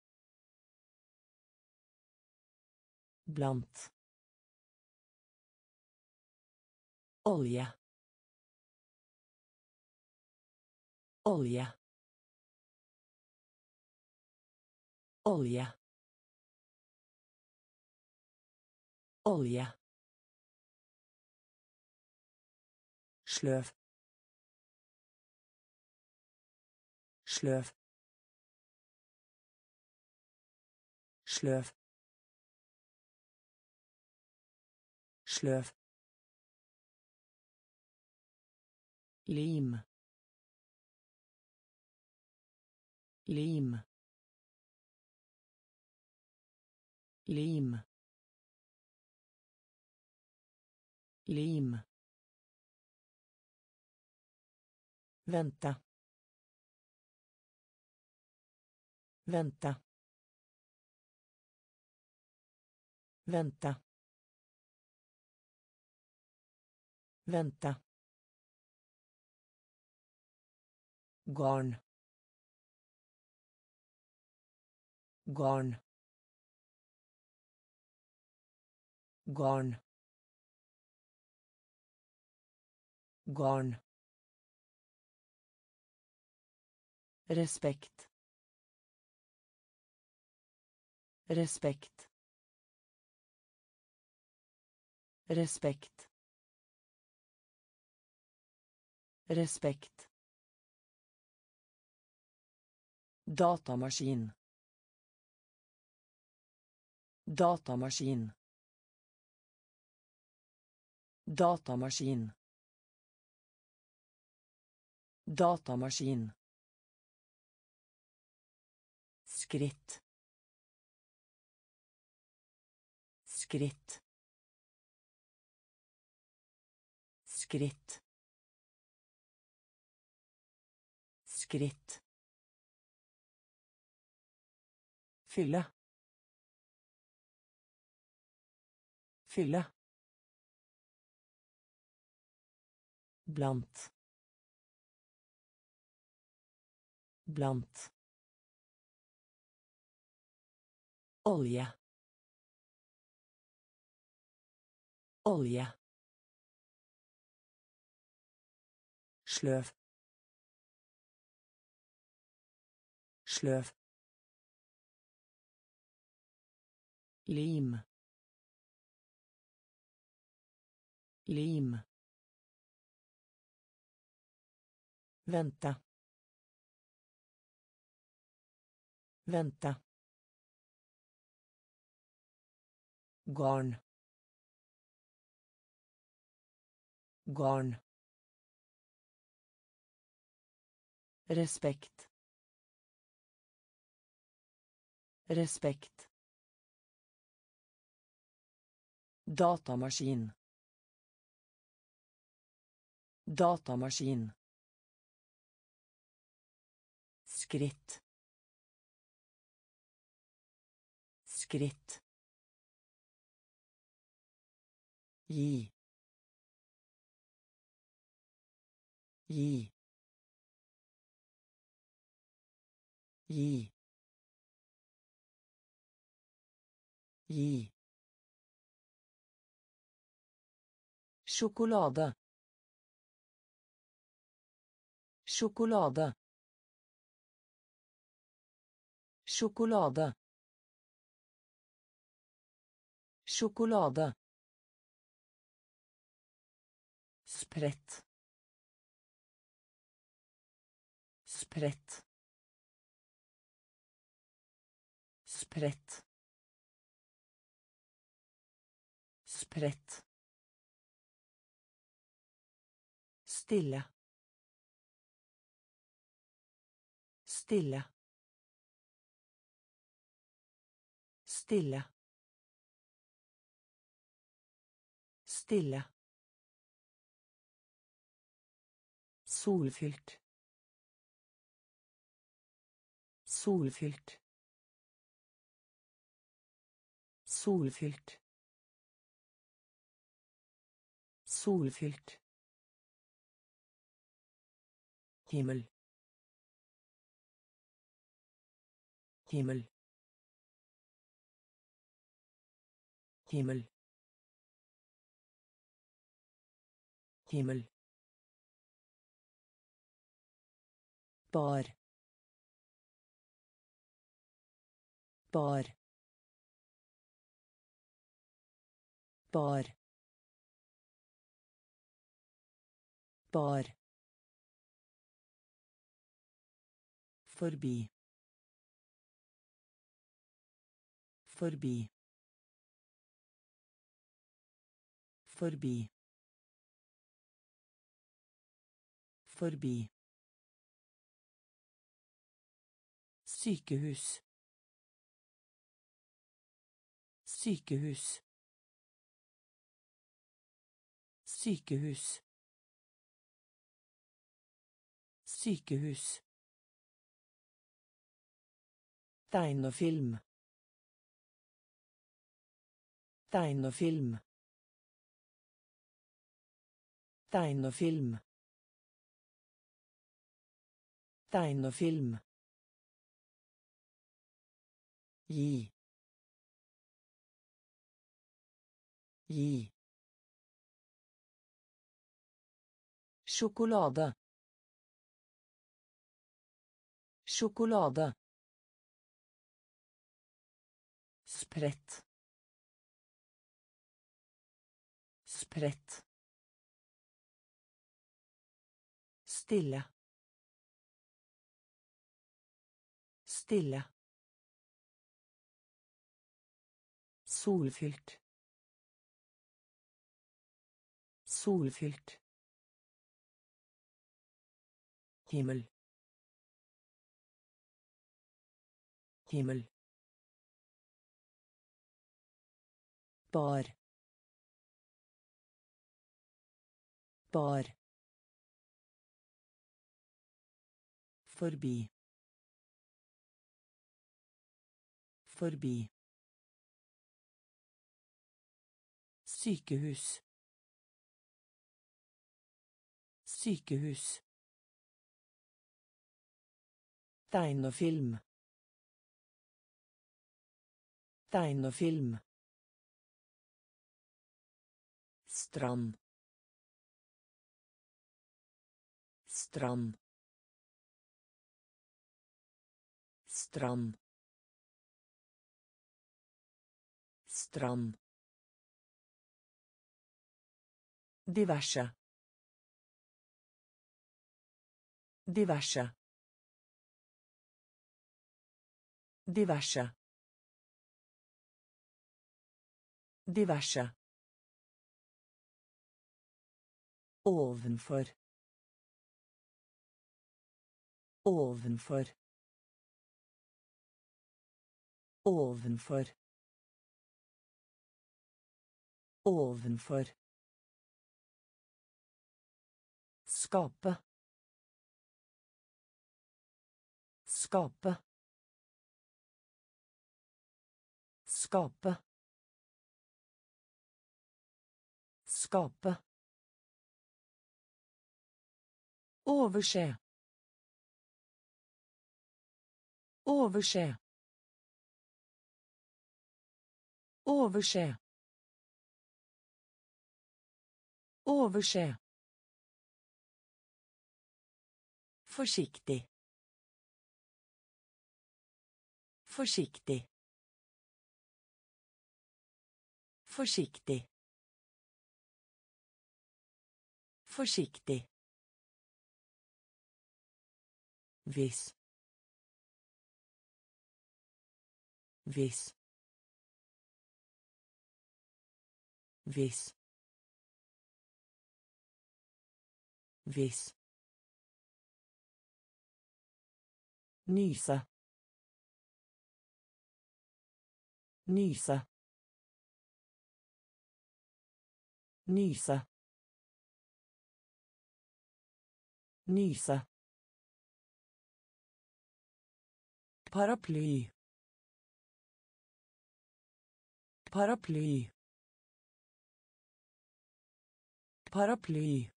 Blant. Olje. Olje. Olje. Olje. Sløv. Sløv. Sløv. Sløv. Lim. Lim. Lim. Lim. Vente. Vente. Vente. Vente. Garn. Garn. Garn. Garn. Respekt. Respekt. Respekt. Respekt. Datamaskin. Datamaskin. Datamaskin. Datamaskin. Skritt. Skritt. Skritt. Skritt. Fylle. Fylle. Blant. Blant. Olje. Olje. Sløv. Sløv. Lim. Lim. Vente. Vente. Garn. Garn. Respekt. Respekt. Datamaskin. Datamaskin. Skritt. Skritt. Gi. Gi. Gi. Gi. Sjokolade. Sjokolade. Sjokolade. Sjokolade. Spredt. Spredt. Spredt. Spredt. Stille. Stille. Stille. Stille. Solfylt. Solfylt. Solfylt. Solfylt. Himmel. Himmel. Himmel. Himmel. Bar. Bar. Bar. Bar. Forbi. Forbi. Forbi. Forbi Sykehus. Sykehus. Sykehus. Sykehus. Tegnefilm. Tegnefilm. Tegnefilm. Tegnefilm. Gi. Gi. Sjokolade. Sjokolade. Spredt. Spredt. Stille. Stille. Solfylt. Solfylt. Himmel. Himmel. Bar. Bar. Forbi. Forbi. Sykehus. Sykehus. Tegnefilm. Tegnefilm. Strand. Strand. Strand. Strand. Diverse. Diverse. Diverse. Diverse. Ovenfor. Ovenfor. Ovenfor. Ovenfor. Skape. Skape. Skape. Skape. Overse. Overse. Overse. Overse. Forsiktig. Forsiktig. Forsiktig. Forsiktig. Hvis. Hvis. Hvis. Hvis. Nyse. Nyse. Nyse. Nyse. Paraply. Paraply. Paraply.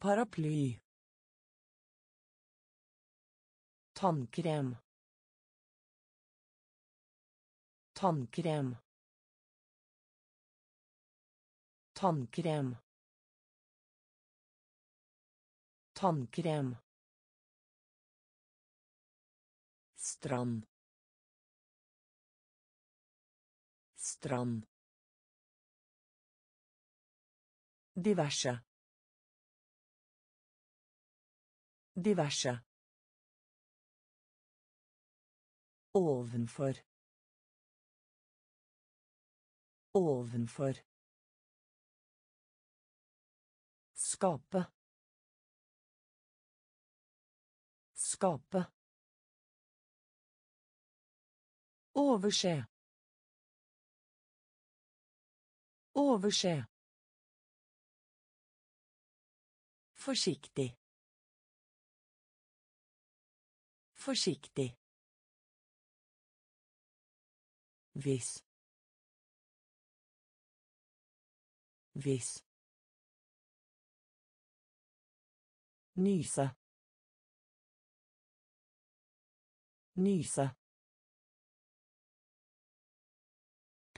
Paraply. Tannkrem. Tannkrem. Tannkrem. Tannkrem. Strand. Strand. Diverse. Diverse. Ovenfor. Ovenfor. Skape. Skape. Overse. Overse. Forsiktig. Forsiktig. Hvis. Hvis. Nyse. Nyse.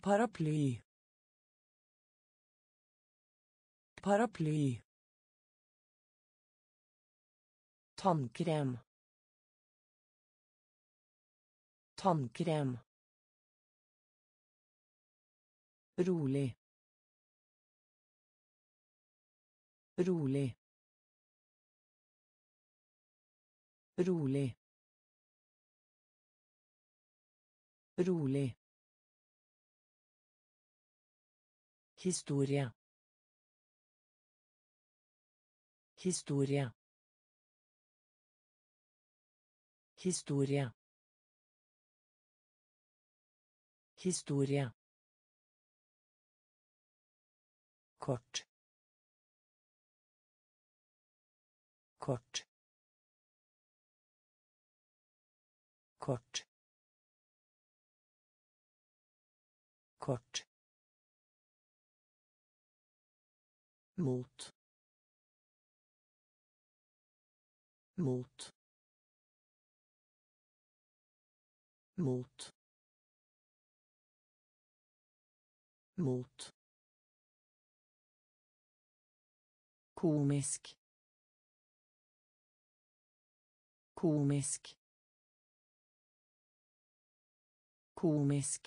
Paraply. Paraply. Tannkrem. Tannkrem. Rolig. Rolig. Rolig. Rolig. Historie. Historie. Historie. Historie. Kort. Kort. Kort. Kort. Mot. Mot. Mot. Mot komisk komisk komisk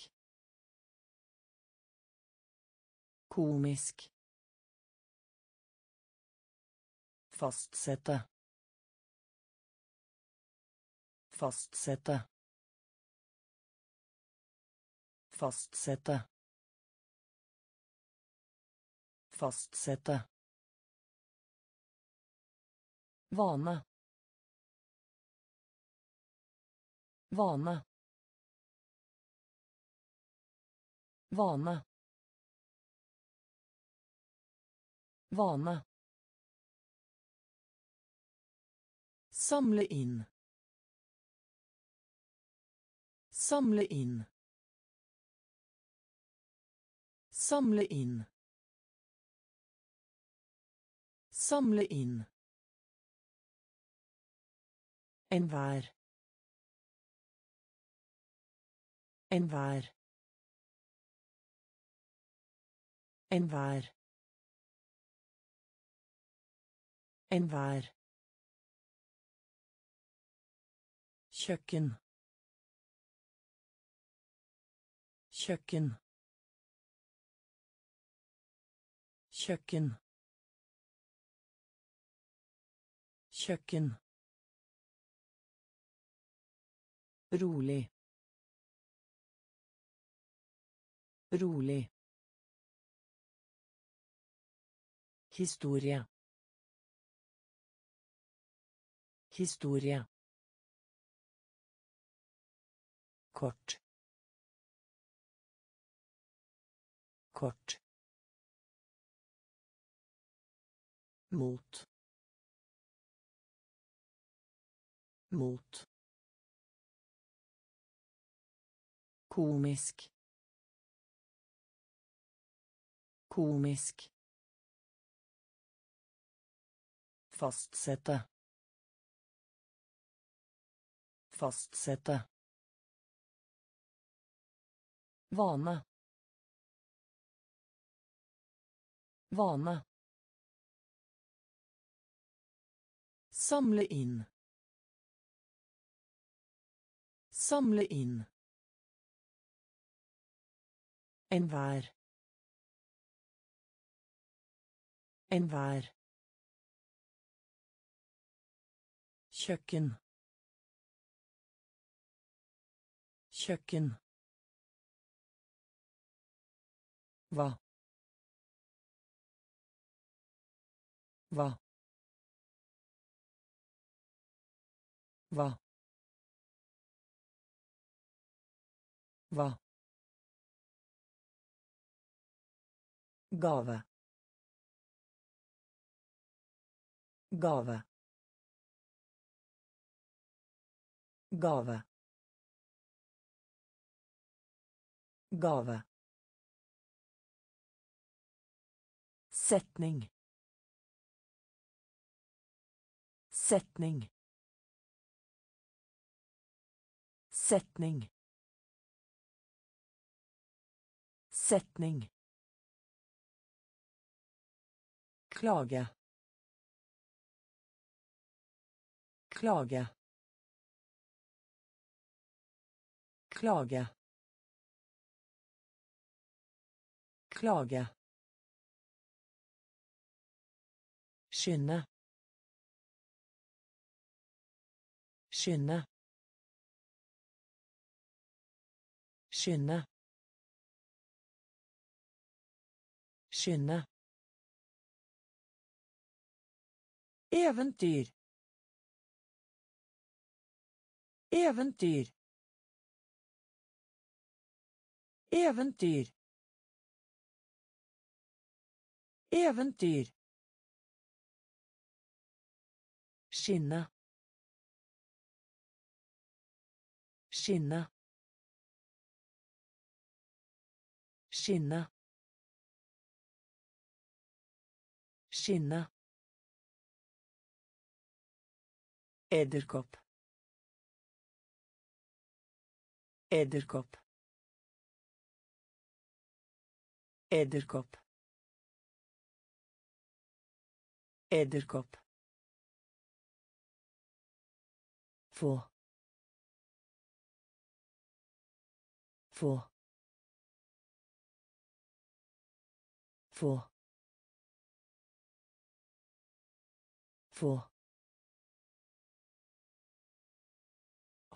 komisk Fastsette. Fastsette. Fastsette. Fastsette. Vane. Vane. Vane. Vane. Samle inn. Samle inn. Samle inn. Samle inn. Enhver. Enhver. Enhver. Enhver. Kjøkken. Kjøkken. Kjøkken. Kjøkken. Rolig. Rolig. Historie. Historie. Kort. Kort. Mot. Mot. Komisk. Komisk. Fastsette. Fastsette. Vane. Vane. Samle inn. Samle inn. Enhver. Enhver. Kjøkken. Kjøkken. Hva? Hva? Hva? Hva? Gave. Gave. Gave. Gave. Setning. Setning. Setning. Setning. Klage. Klage. Klage. Klage. Skynde. Skynde. Skynde. Skinne. Eventyr. Eventyr. Eventyr. Eventyr. Skinne. Skinne. Skinne. Skinne. Edderkop. Edderkop. Edderkop. Edderkop. Få. Få. Få. Få.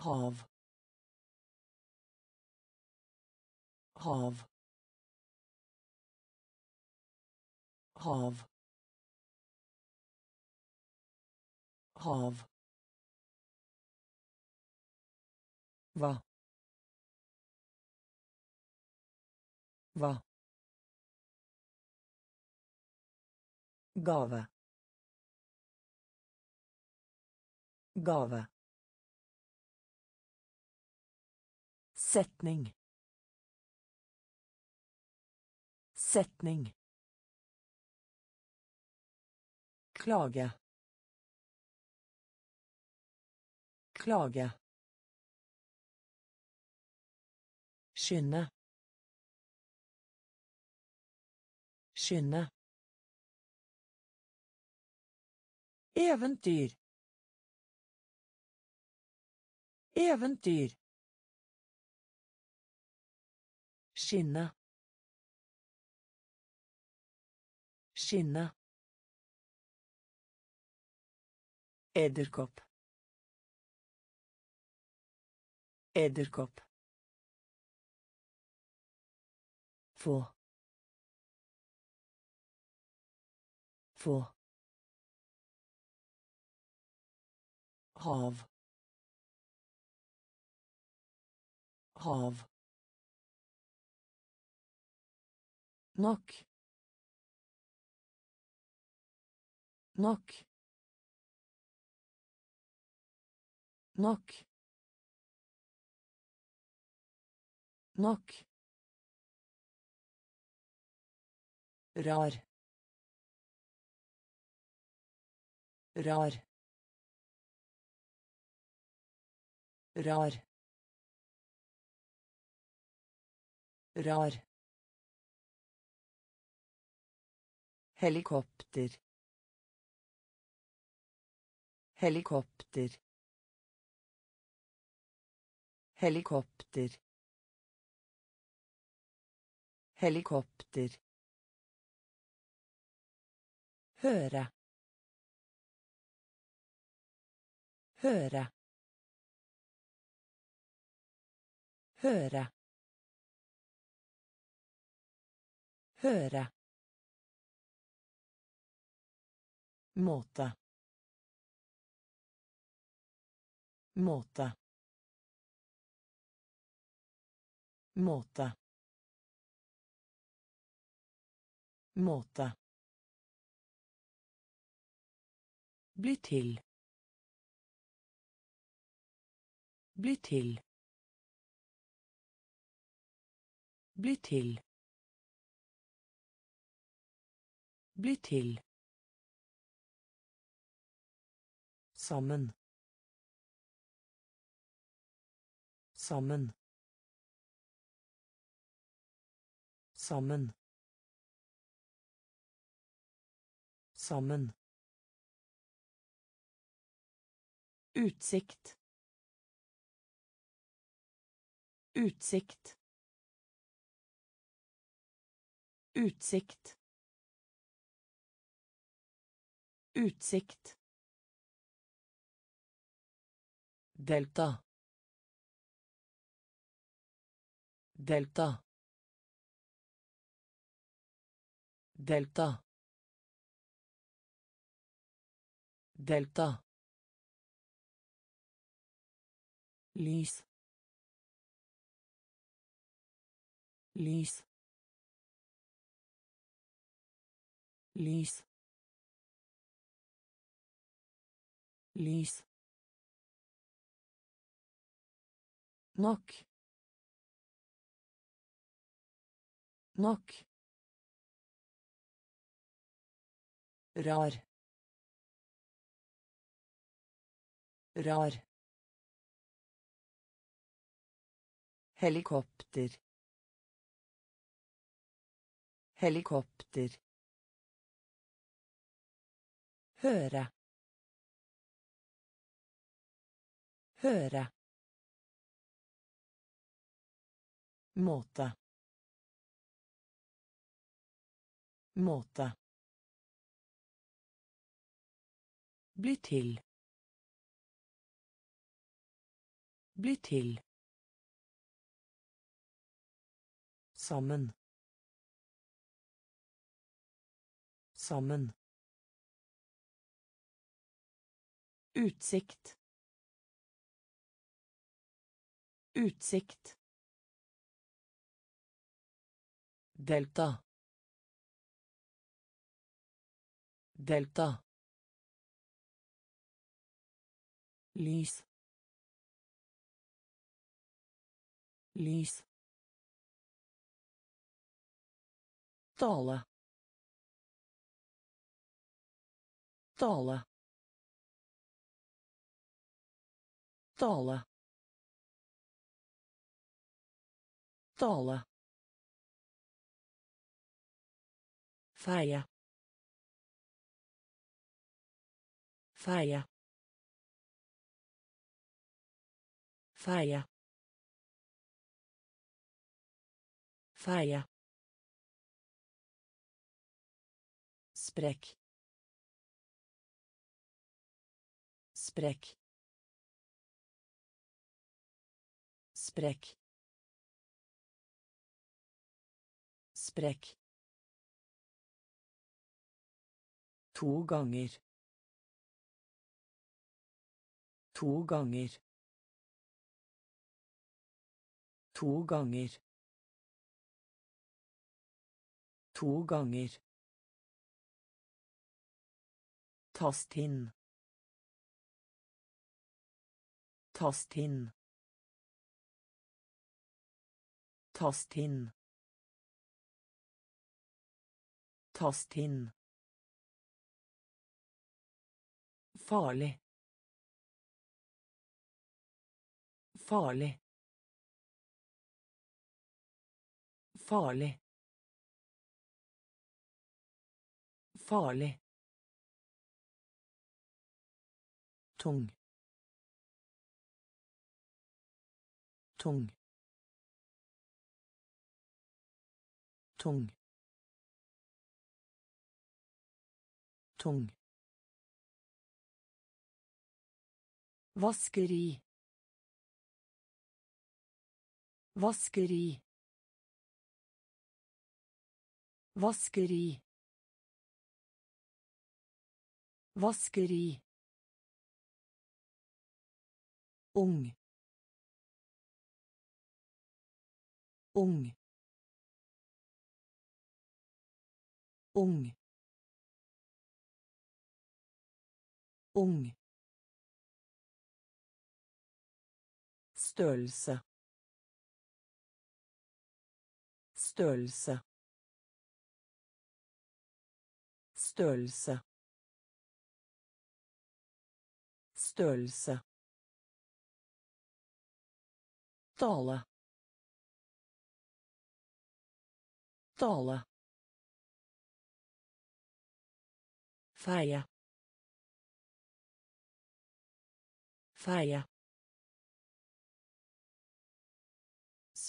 hav. Hav. Hav. Hav. Va. Va. Gova. Gova. Setning. Setning. Klage. Klage. Skynde. Skynde. Eventyr. Eventyr. Skinne. Skinne. Edderkopp. Edderkopp. Få. Få. hav hav nok. Nok. Nok. Nok. Rar. Rar. Rar. Rar helikopter. Helikopter. Helikopter. Helikopter. Høre. Høre. Høre. Høre. Måte. Måte. Måte. Måte. Bli til. Bli til. Bli til. Bli til. Sammen. Sammen. Sammen. Sammen. Utsikt. Utsikt. Utsikt. Utsikt. دلتا. دلتا. دلتا. دلتا. ليس. ليس. ليس. ليس. Nok. Nok. Rar. Rar. Helikopter. Helikopter. Høre. Høre. Måte. Måte. Bli til. Bli til. Sammen. Sammen. Utsikt. Utsikt. دلتا. دلتا. ليس. ليس. طالة طالة طالة طالة Feie. Feie. Feie. Feie. Sprekk. Sprekk. Sprekk. Sprekk. To ganger. To ganger. To ganger. To ganger. Tast inn. Tast inn. Tast inn. Tast inn. Farlig. Farlig. Farlig. Farlig. tung tung tung tung vaskeri. Vaskeri. Vaskeri. Vaskeri. Ung. Ung. Ung. Ung størrelse størrelse størrelse størrelse Tale. Tale. Feie. Feie.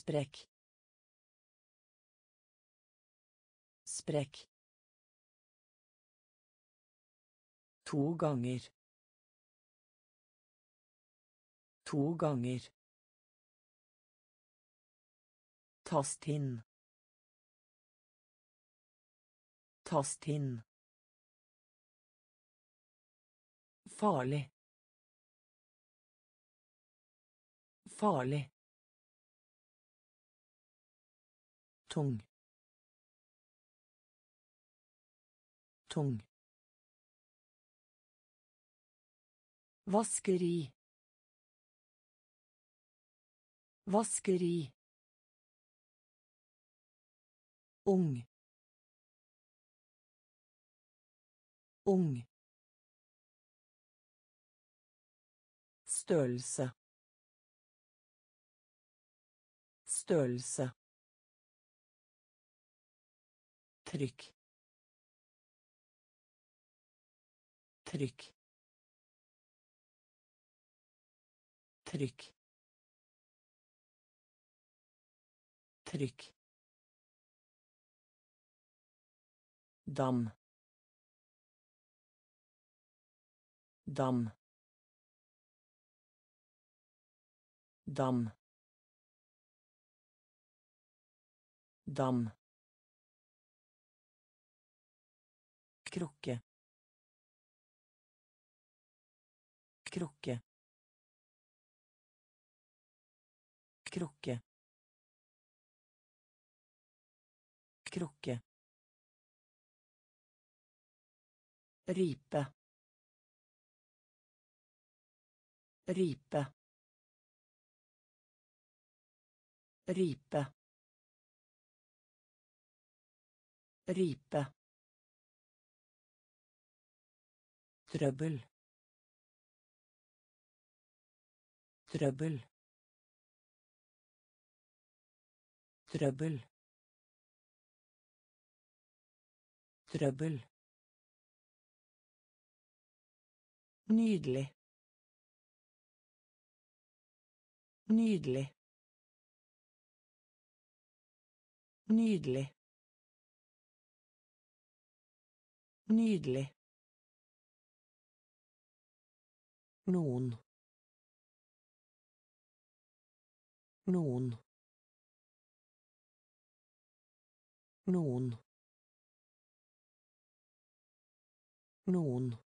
Sprekk. Sprekk. To ganger. To ganger. Tast inn. Tast inn. Farlig. Farlig. Tung. Tung. Vaskeri. Vaskeri. ung ung størrelse størrelse trykk. Trykk. Trykk. Trykk. Dam. Dam. Dam. Dam krukke krukke krukke krukke Ripe. Ripe. Ripe. Ripe. Trøbbel. Trøbbel. Trøbbel. Trøbbel. Nydelig. Nydelig. Nydelig. Nydelig. Noen. Noen. Noen. Noen.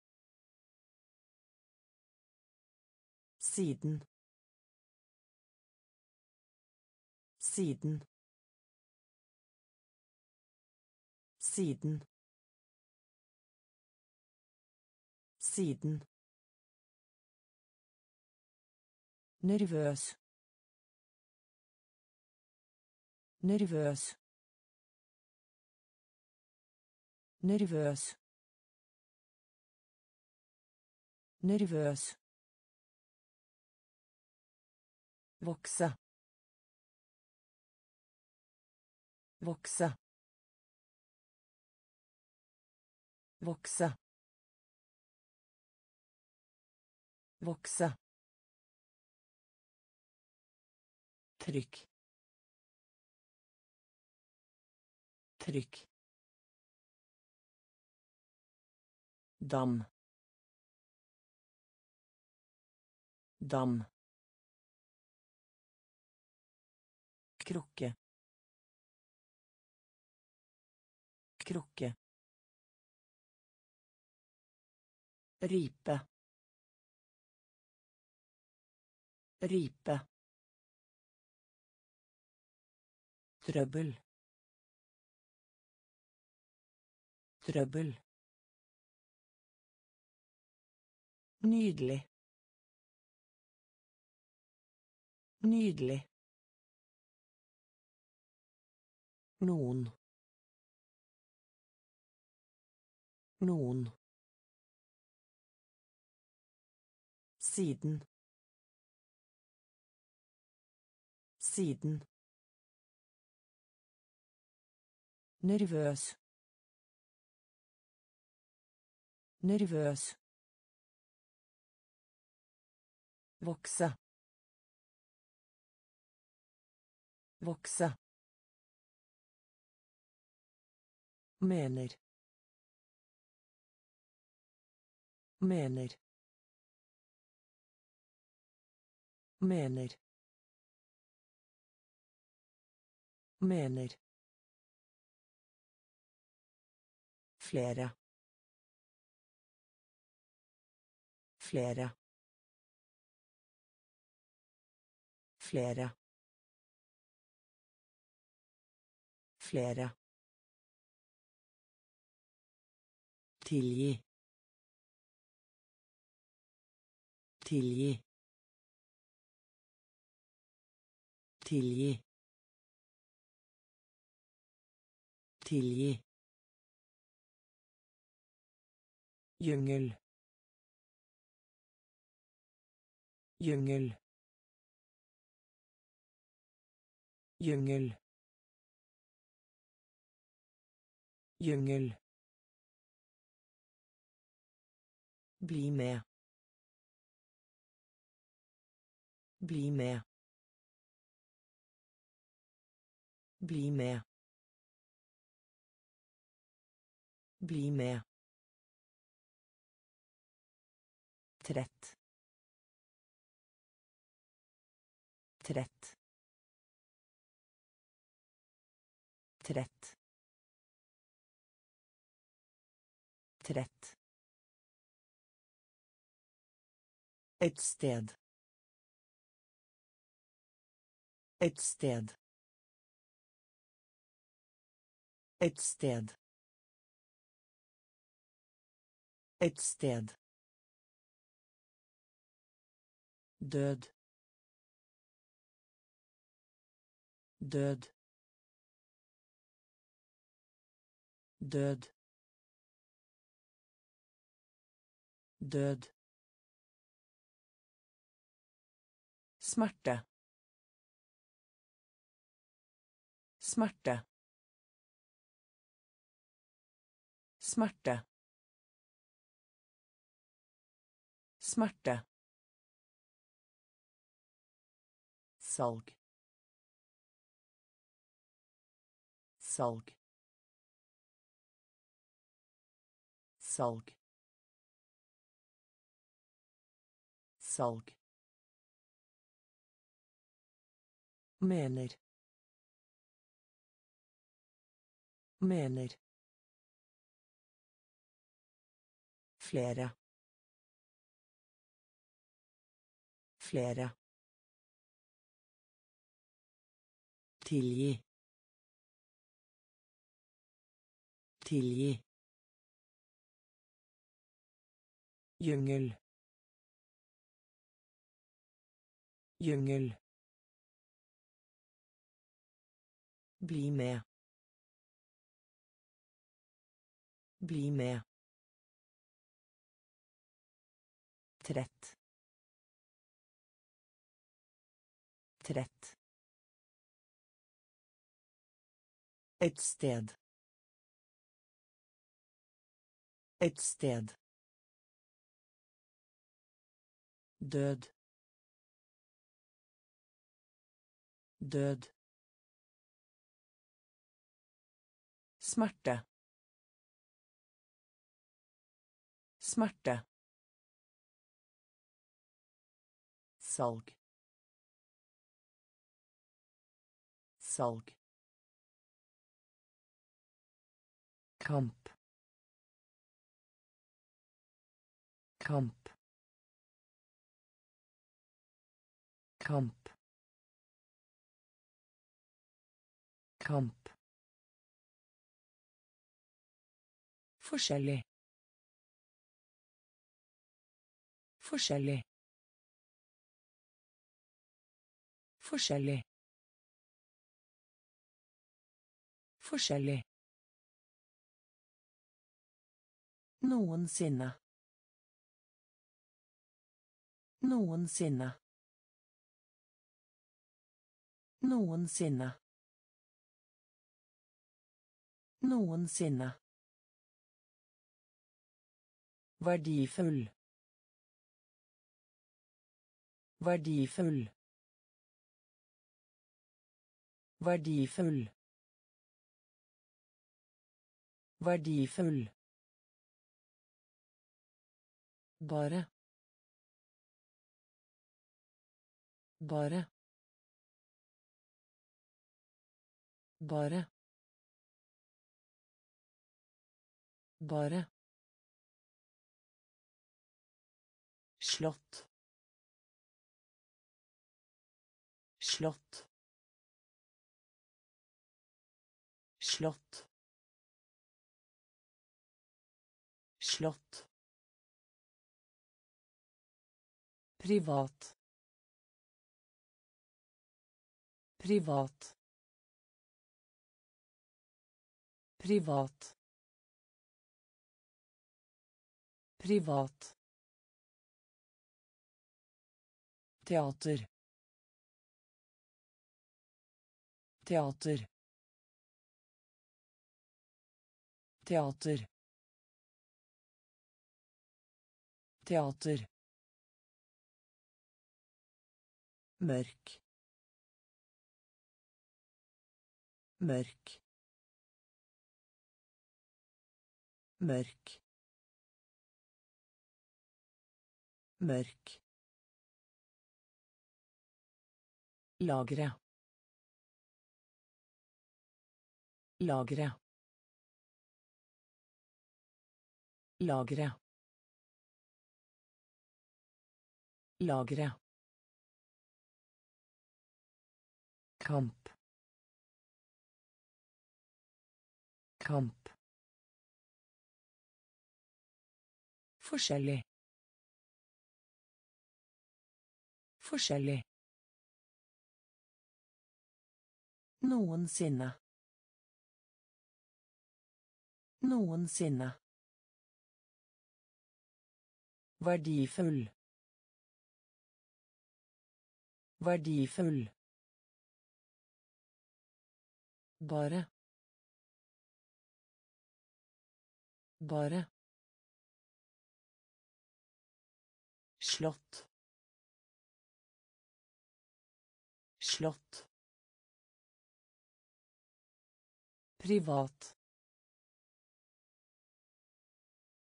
Siden. Siden. Siden. Siden. Nervøs. Nervøs. Nervøs. Nervøs. Vokse. Vokse. Vokse. Vokse. Trykk. Trykk. Dam. Dam. Krukke. Krukke. Ripe. Ripe. Trøbbel. Trøbbel. Nydelig. Nydelig. Noen. Noen. Siden. Siden. Nervøs. Nervøs. Vokse. Vokse. Mener. Mener. Mener. Mener. Flere. Flere. Flere. Flere. Tilgi. Tilgi. Tilgi. Tilgi. Jungel. Jungel. Jungel. Jungel. Bli med. Bli med. Bli med. Bli med. Trett. Trett. Trett. Trett. Et sted. Et sted. Et sted. Et sted. Død. Død. død. Død. Smerte. Smerte. Smerte. Smerte salg. Salg. Salg. Salg. Mener. Mener. Flere. Flere tilgi. Tilgi. Jungel. Jungel. Bli med. Bli med. Trett. Trett Et sted. Et sted. Død. Død. Smerte. Smerte. Salg. Salg. Kamp. Kamp. Kamp. Kamp. Forskjellig forskjellig forskjellig forskjellig Noensinne. Noensinne. Noensinne. Noensinne. Verdifull. Verdifull. Verdifull. Verdifull. Bare. Bare. Bare. Bare. Slott. Slott. Slott. Slott. Privat. Privat. Privat. Privat. Teater. Teater. Teater. Teater mørk. Mørk. Mørk. Mørk. Lagre. Lagre. Lagre. Lagre kamp kamp forskjellig forskjellig noensinne Noensinne. Verdifull. Verdifull. Bare. Bare. Slott. Slott. Privat.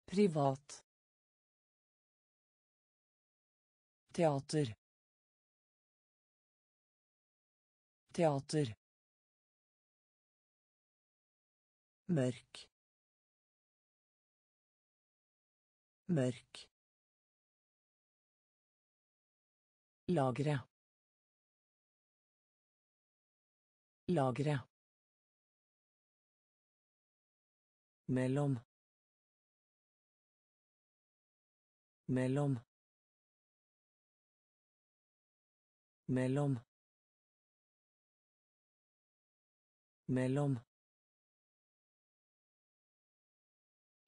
Privat. Teater. Teater. Mørk. Mørk. Lagre. Lagre. Mellom. Mellom. Mellom. Mellom.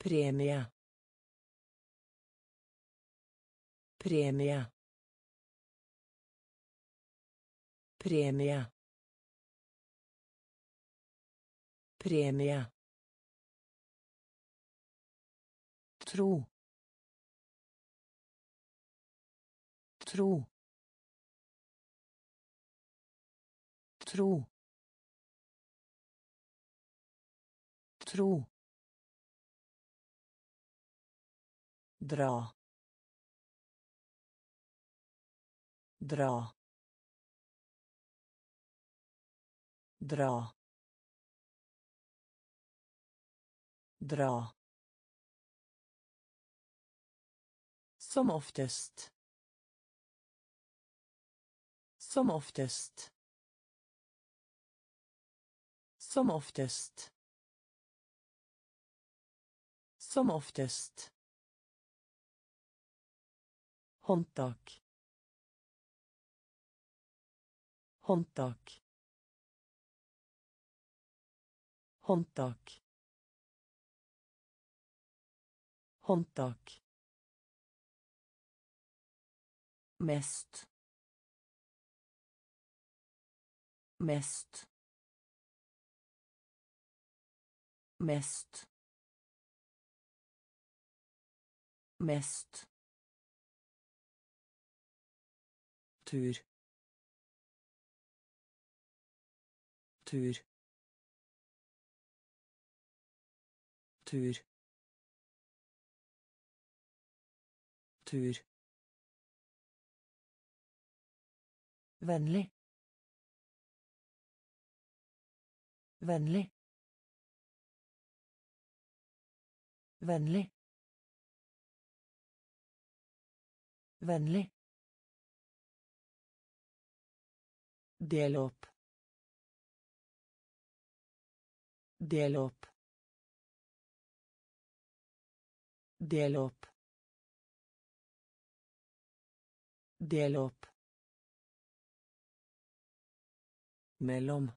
Premie. Premie. Premie. Premie. Tro. Tro. Tro. Tro. Dra. Dra. Dra. Dra. Som oftest. Som oftest. Som oftest. Som oftest. Håndtak. Håndtak. Håndtak. Håndtak. Mest. Mest. Mest. Mest. Tur. Tur. Tur. Tur. Vennlig. Vennlig. Vennlig. Vennlig. Del opp. Del opp. Del opp. Del opp. Mellom.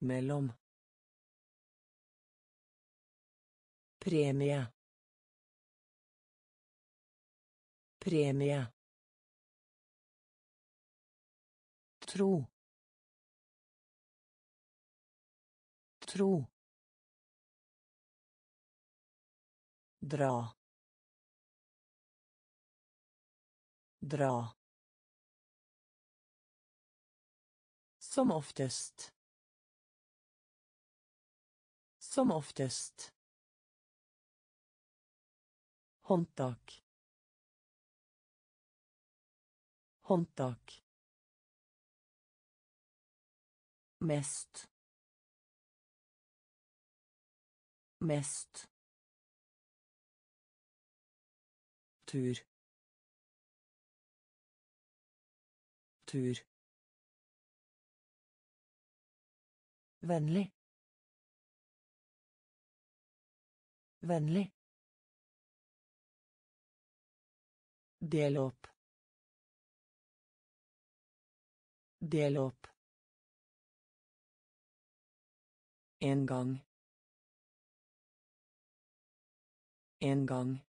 Mellom. Premie. Premie. Tro. Tro. Dra. Dra. Som oftest. Som oftest. Håndtak. Håndtak. Mest. Mest. Tur. Tur. Vennlig. Vennlig. Del opp. Del opp. En gang. En gang.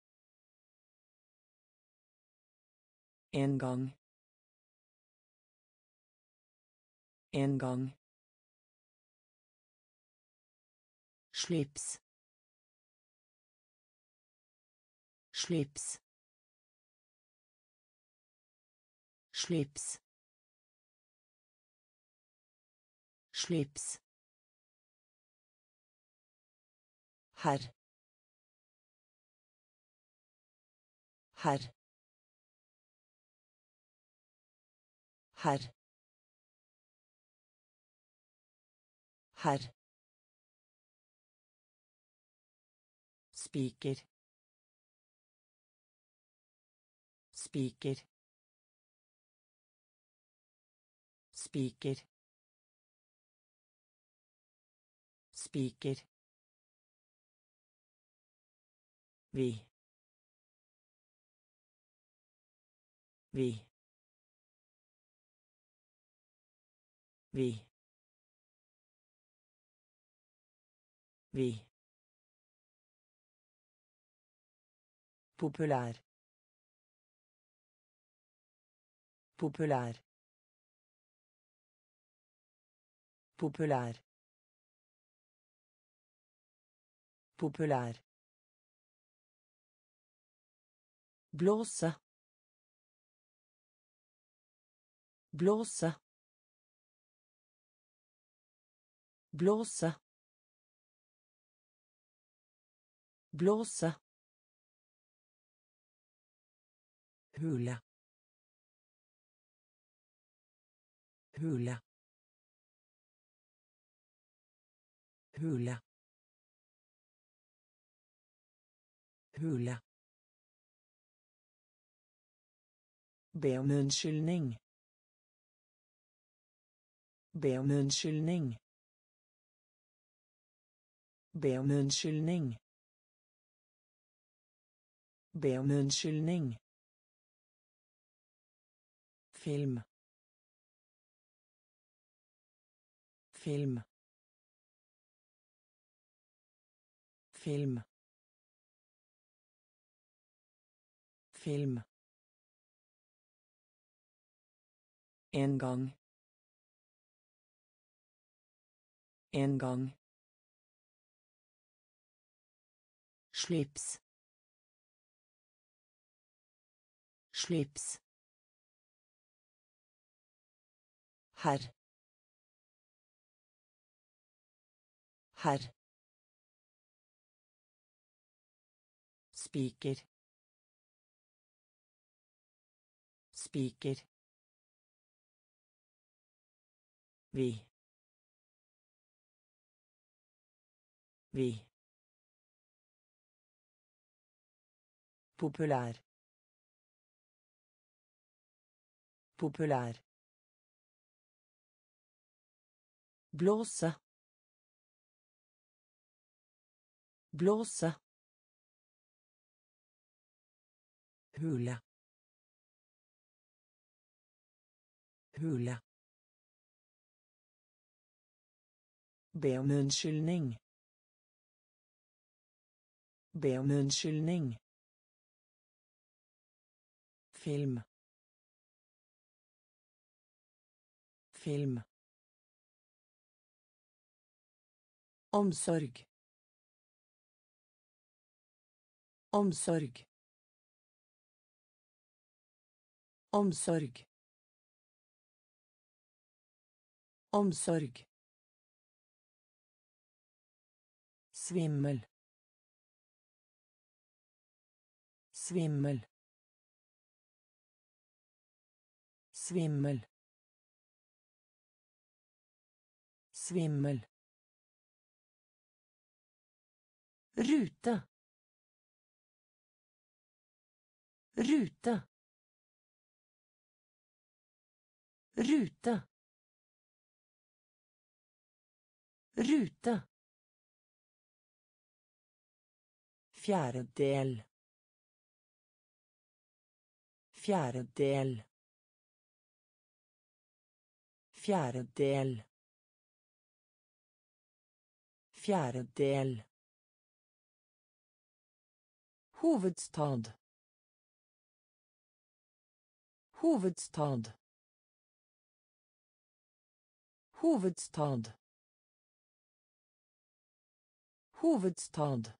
En gang. En gang. Her. Her. Her. Her. Speaker. Speaker. Speaker. Speaker. Vi. Vi. Vi. Vi. Populær. Populær. Populær. Populær. Blåse. Blåse. Blåse. Blåse. hule hule hule hule Be om unnskyldning. Be om unnskyldning. Be om unnskyldning. Be om unnskyldning film film film film Eingang. Ingang. Schlips. Schlips. Herr. Herr. Spiker. Spiker. Vi. Vi. Populær. Populær. Blåse. Blåse. Hule. Hule. Be om unnskyldning. Be om unnskyldning. Film. Film. Omsorg. Omsorg. Omsorg. Omsorg. Svimmel. Svimmel. Svimmel. Svimmel. Rute. Rute. Rute. Rute. Hovedstad. Hovedstad.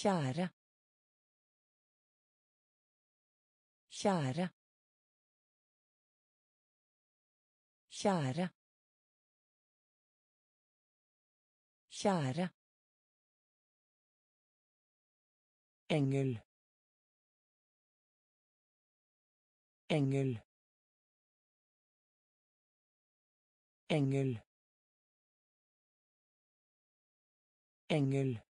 Kjære. Kjære. Kjære. Kjære. Engel. Engel. Engel. Engel.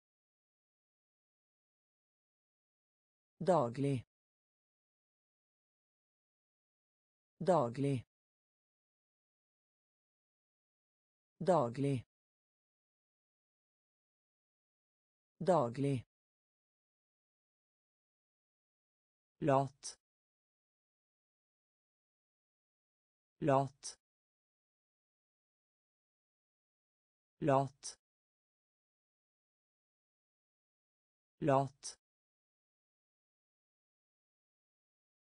Daglig. Daglig. Daglig. Daglig. Lat. Lat. Lat. Lat.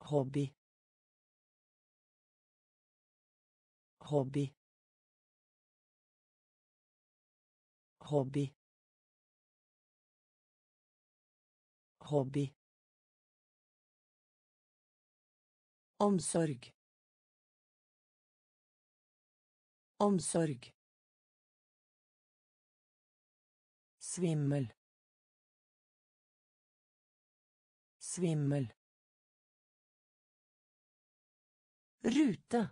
Hobby. Hobby. Hobby. Hobby. Omsorg. Omsorg. Svimmel. Svimmel. Rute.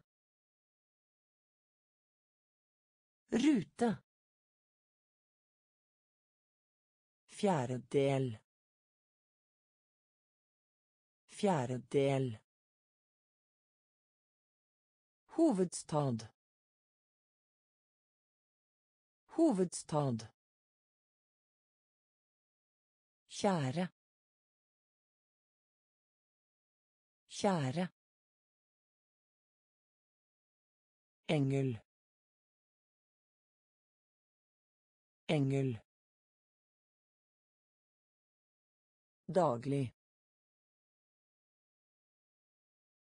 Rute. Fjerdedel. Fjerdedel. Hovedstad. Hovedstad. Kjære. Kjære. Engel. Engel. Daglig.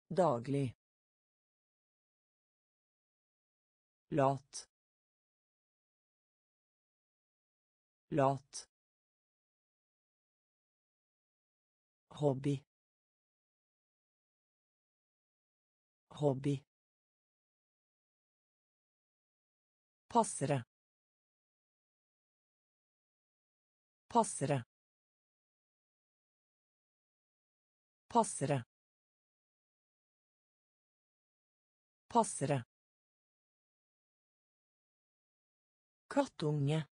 Daglig. Lat. Lat. Hobby. Hobby. Passere. Passere. Passere. Passere. Kattunge.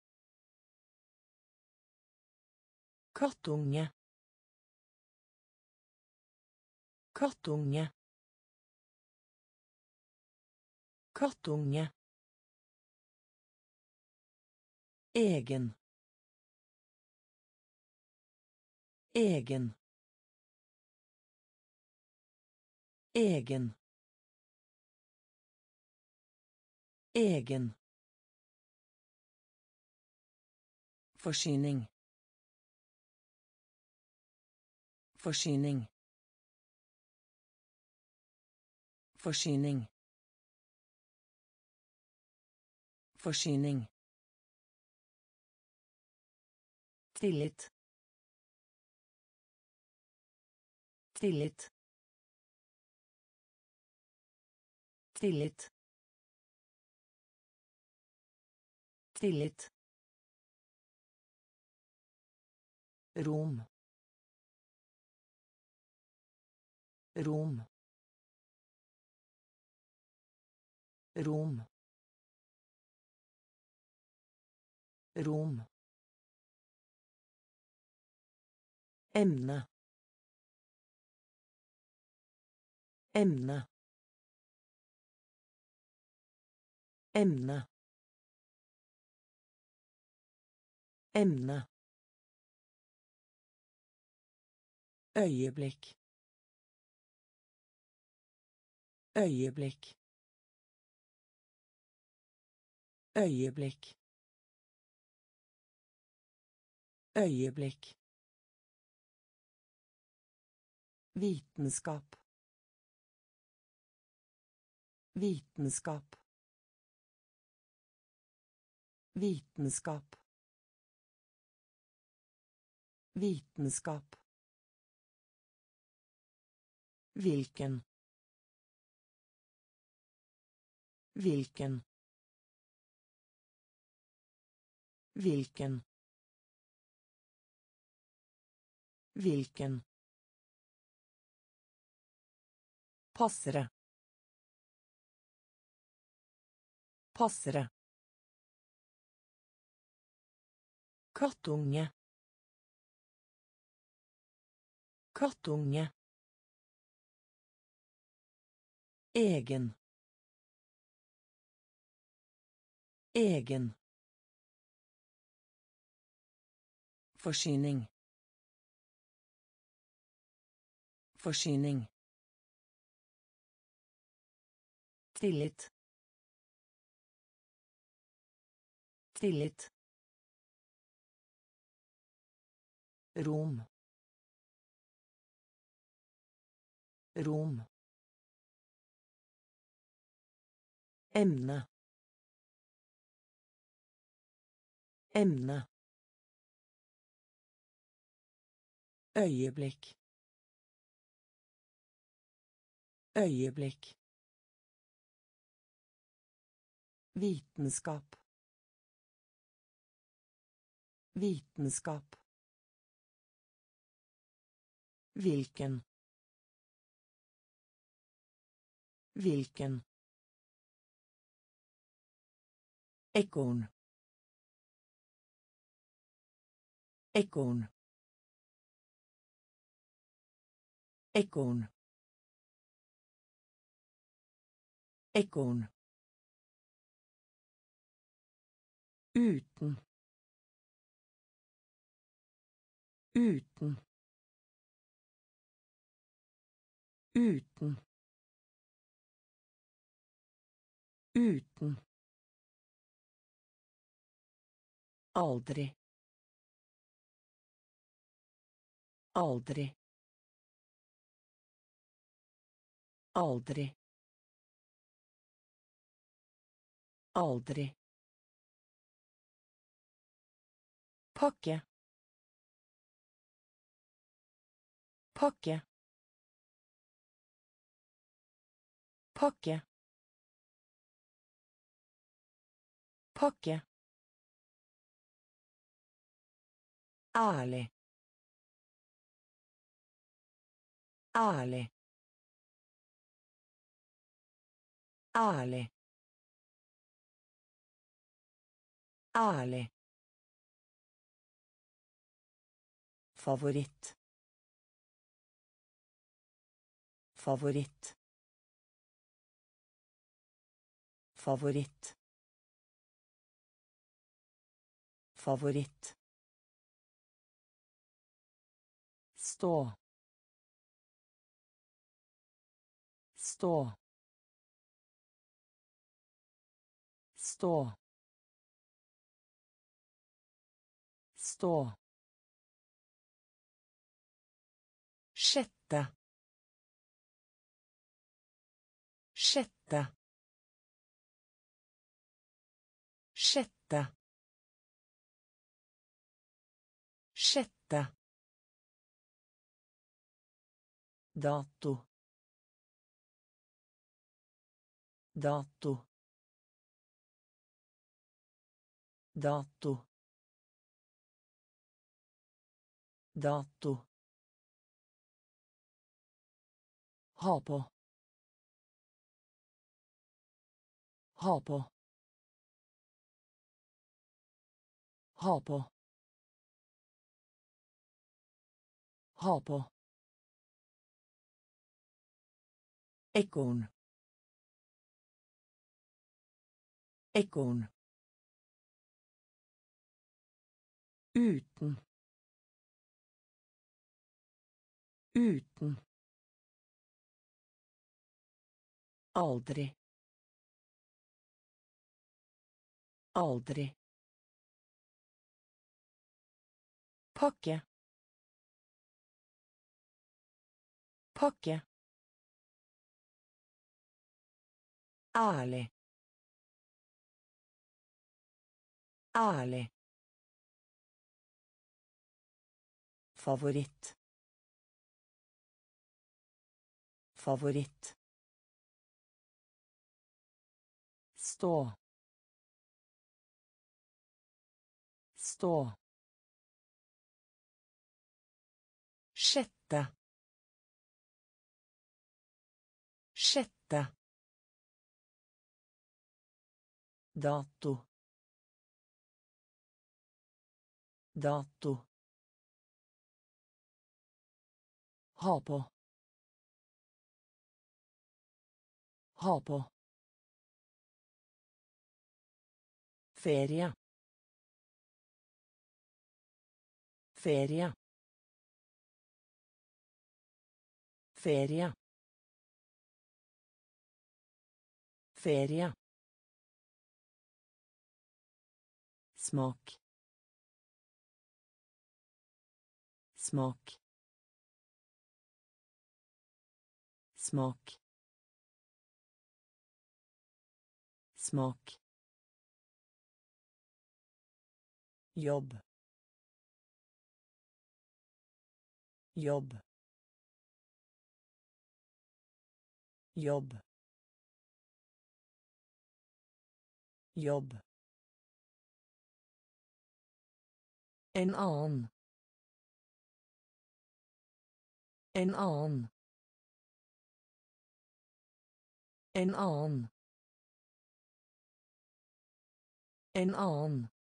Kattunge. Kattunge. Kattunge. Egen. Egen. Egen. Egen. Forsyning. Forsyning. Forsyning. Forsyning. Tillit. Tillit. Tillit. Tillit. Rom. Rom. Rom. Rom. Emne. Emne. Emne. Emne. Øyeblikk. Øyeblikk. øyeblikk øyeblikk vitenskap vitenskap vitenskap vitenskap Hvilken. Hvilken. Hvilken. Hvilken. Passere. Passere. Kattunge. Kattunge. Egen. Egen. Forsyning. Forsyning. Tillit. Tillit. Rom. Rom. Emne. Emne. Øyeblikk. Øyeblikk. Vitenskap. Vitenskap. Hvilken. Hvilken. Ekorn. Ekorn. Ekorn. Ekorn. Uten. Uten. Uten. Uten. Aldri. Aldri. Aldri. Aldri. pakke pakke pakke pakke ale. Ale. Ale. Ale. Favoritt. Favoritt. Favoritt. Favoritt. Stå. Stå. Stå. Stå. Scetta. Scetta. Scetta. Scetta. Dotto. Dotto. Dotto. Dotto. Ha på. Ha på. Ha på. Ha på. Ekorn. Ekorn. Uten. Uten. Aldri. Aldri. Pakke. Pakke. Ærlig. Ærlig. Favoritt. Favoritt. Stå. Stå. Sjette. Sjette. Dato. Dato. Ha på. Ferie. Ferie. Ferie. Ferie. Smak. Smak. Smak. Smak. Jobb jobb jobb jobb en annen en annen en annen en annen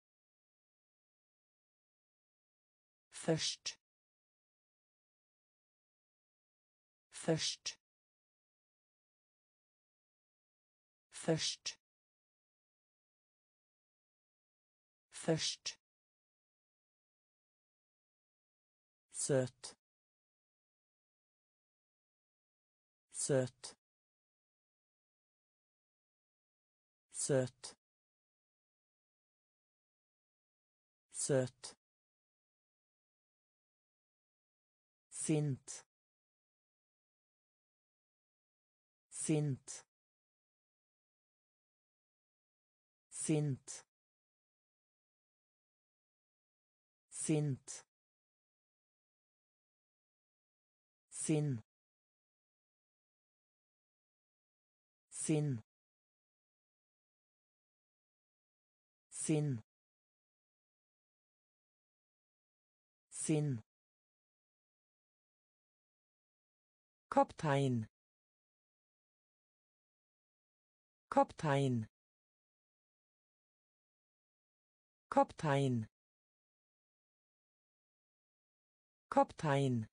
Først. Først. Først. Først. Søt. Søt. Søt. Søt. sind. Sind. Sind. Sind. Sinn. Sinn. Sinn. Sinn. Kaptein. Kaptein. Kaptein. Kaptein.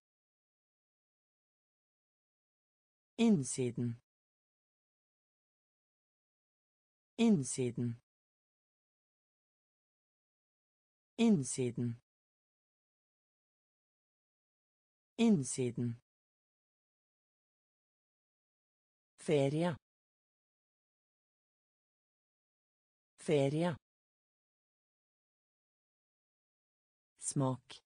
Innsiden. Innsiden. Innsiden. Innsiden. Ferie. Ferie. Smak.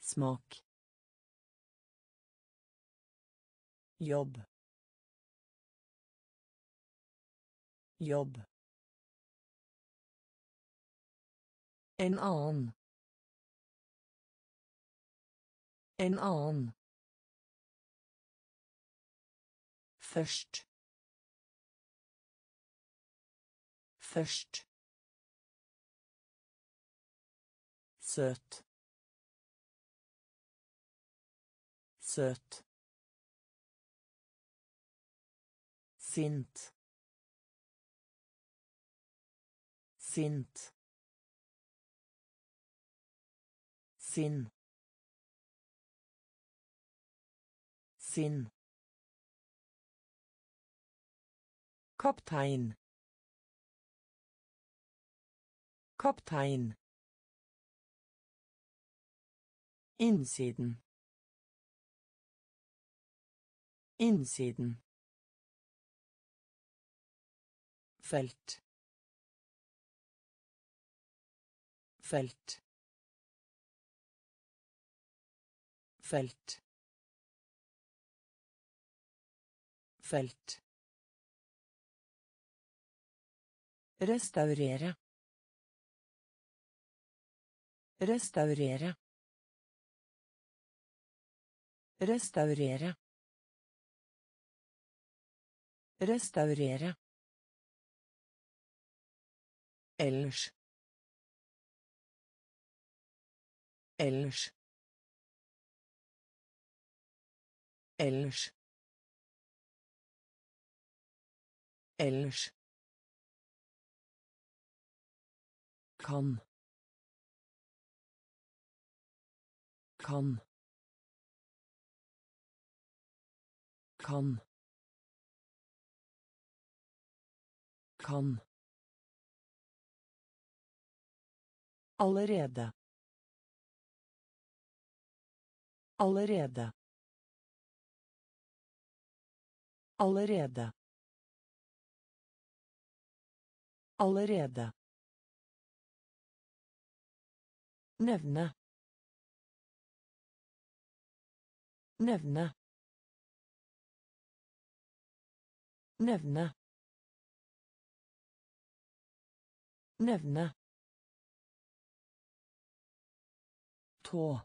Smak. jobb jobb en annen en annen Først. Først. Søt. Søt. Sint. Sint. Sinn. Sinn. Kaptein. Kaptein. Innsiden. Innsiden. felt felt felt felt Restaurere. Restaurere. Restaurere. Restaurere. Ellers. Ellers. Ellers. Ellers. Kan. Kan. Kan. Kan. Allerede. Allerede. Allerede. Allerede Nevne. Nevne. Nevne. Nevne. Tå.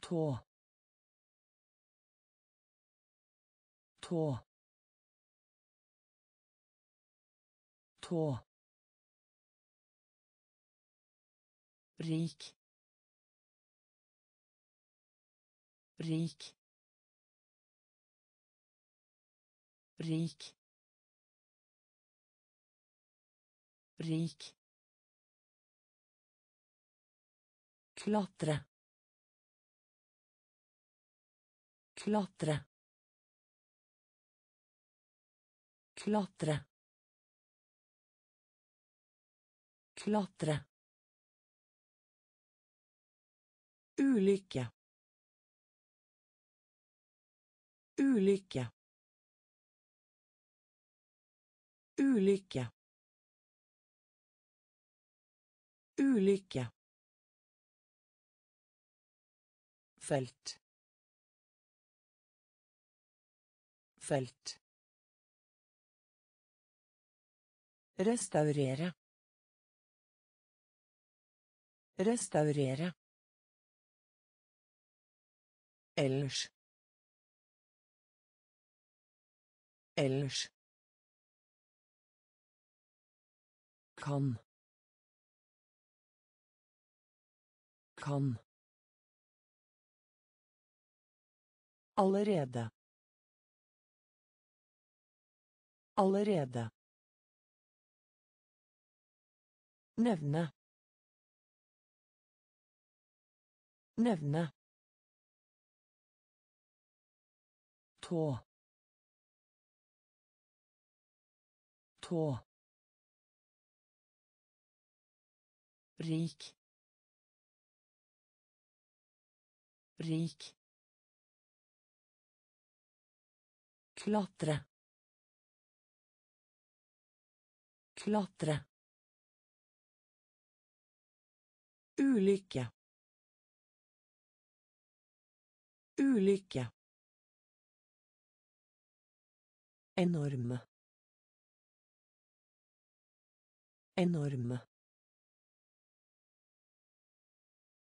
Tå. Tå. Tå. Rik. Rik. Rik. Rik. Klatre. Klatre. Klatre. Klatre Ulykke. Ulykke. Ulykke. Ulykke. Felt. Felt. Restaurere. Restaurere. Ellers. Ellers. Kan. Kan. Allerede. Allerede. Nevne. Nevne. Tå. Tå. Rik. Rik. Klatre. Klatre. Ulykke. Ulykke Enorme. Enorme.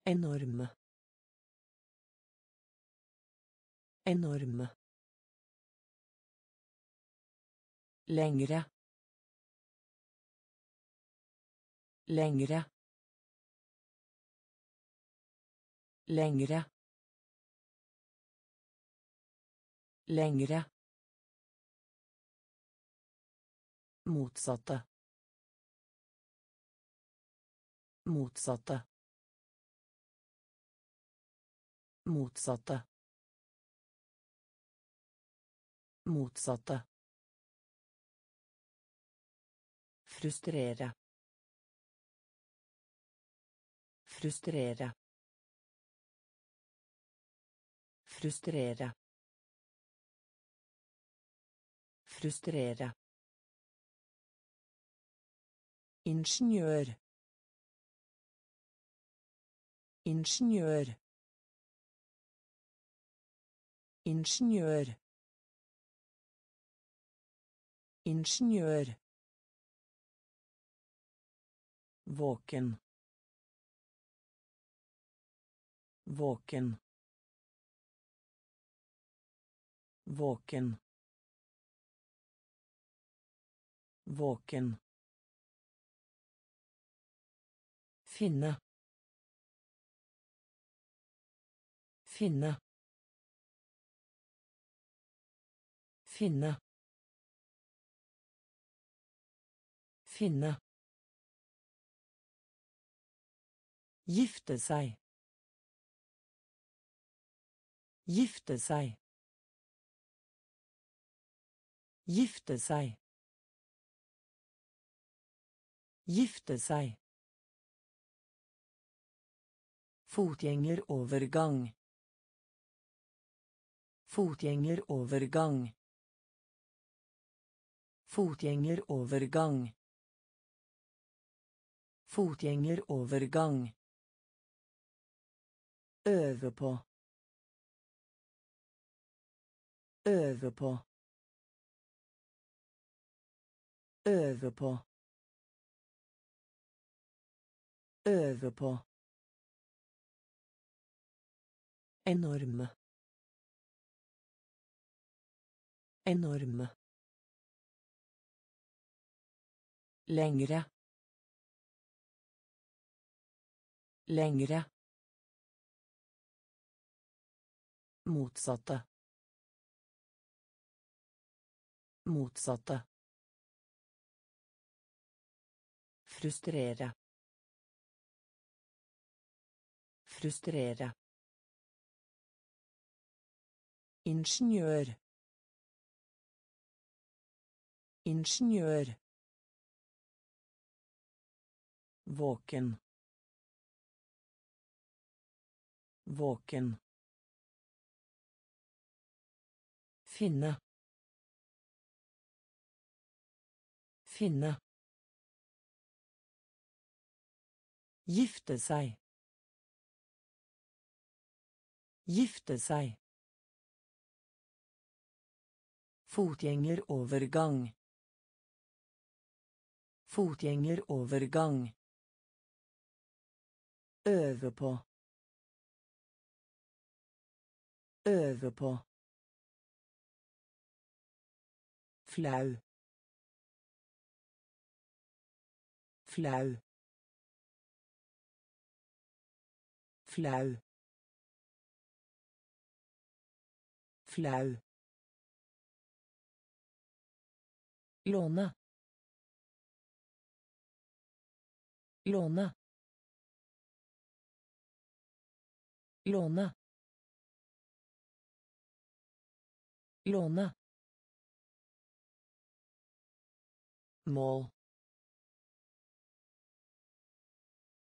Enorme. Enorme. Lengre. Lengre. Lengre. Lengre. Motsatte. Motsatte. Motsatte. Motsatte. Frustrere. Frustrere. Frustrere. Frustrere. Ingeniør. Ingeniør. Ingeniør. Ingeniør. Våken. Våken. Våken. Våken. Finne. Finne. Finne. Finne. Gifte seg. Gifte seg. Gifte seg. Gifte seg. Fotgjengerovergang. Fotgjengerovergang. Fotgjengerovergang. Fotgjengerovergang. Øve på. Øve på. Øve på. Øve på. Enorme. Enorme. Lengre. Lengre. Motsatte. Motsatte. Frustrere. Frustrere. Ingeniør. Ingeniør. Våken. Våken. Finne. Finne. Gifte seg. Gifte seg. Fotgjengerovergang. Fotgjengerovergang. Øve på. Øve på. Flau. Flau. Flau. Flau. Låne. Låne. Låne. Låne. mål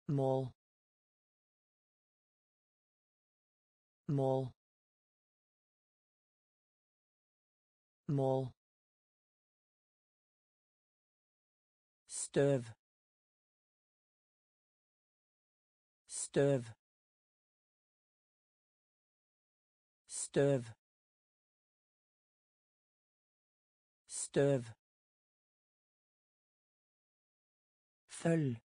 mål mål mål støv. Støv. Støv. Støv. Følg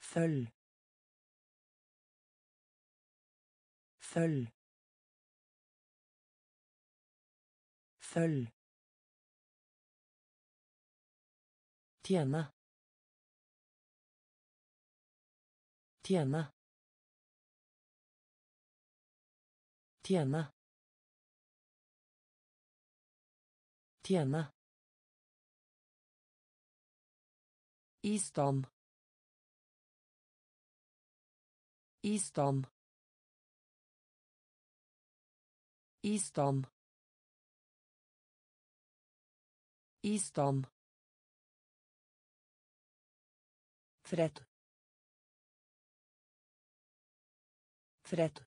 følg følg følg Tjene. Tjene. Tjene. Tjene. I stand. I stand. I stand. I stand. Fred. Fred.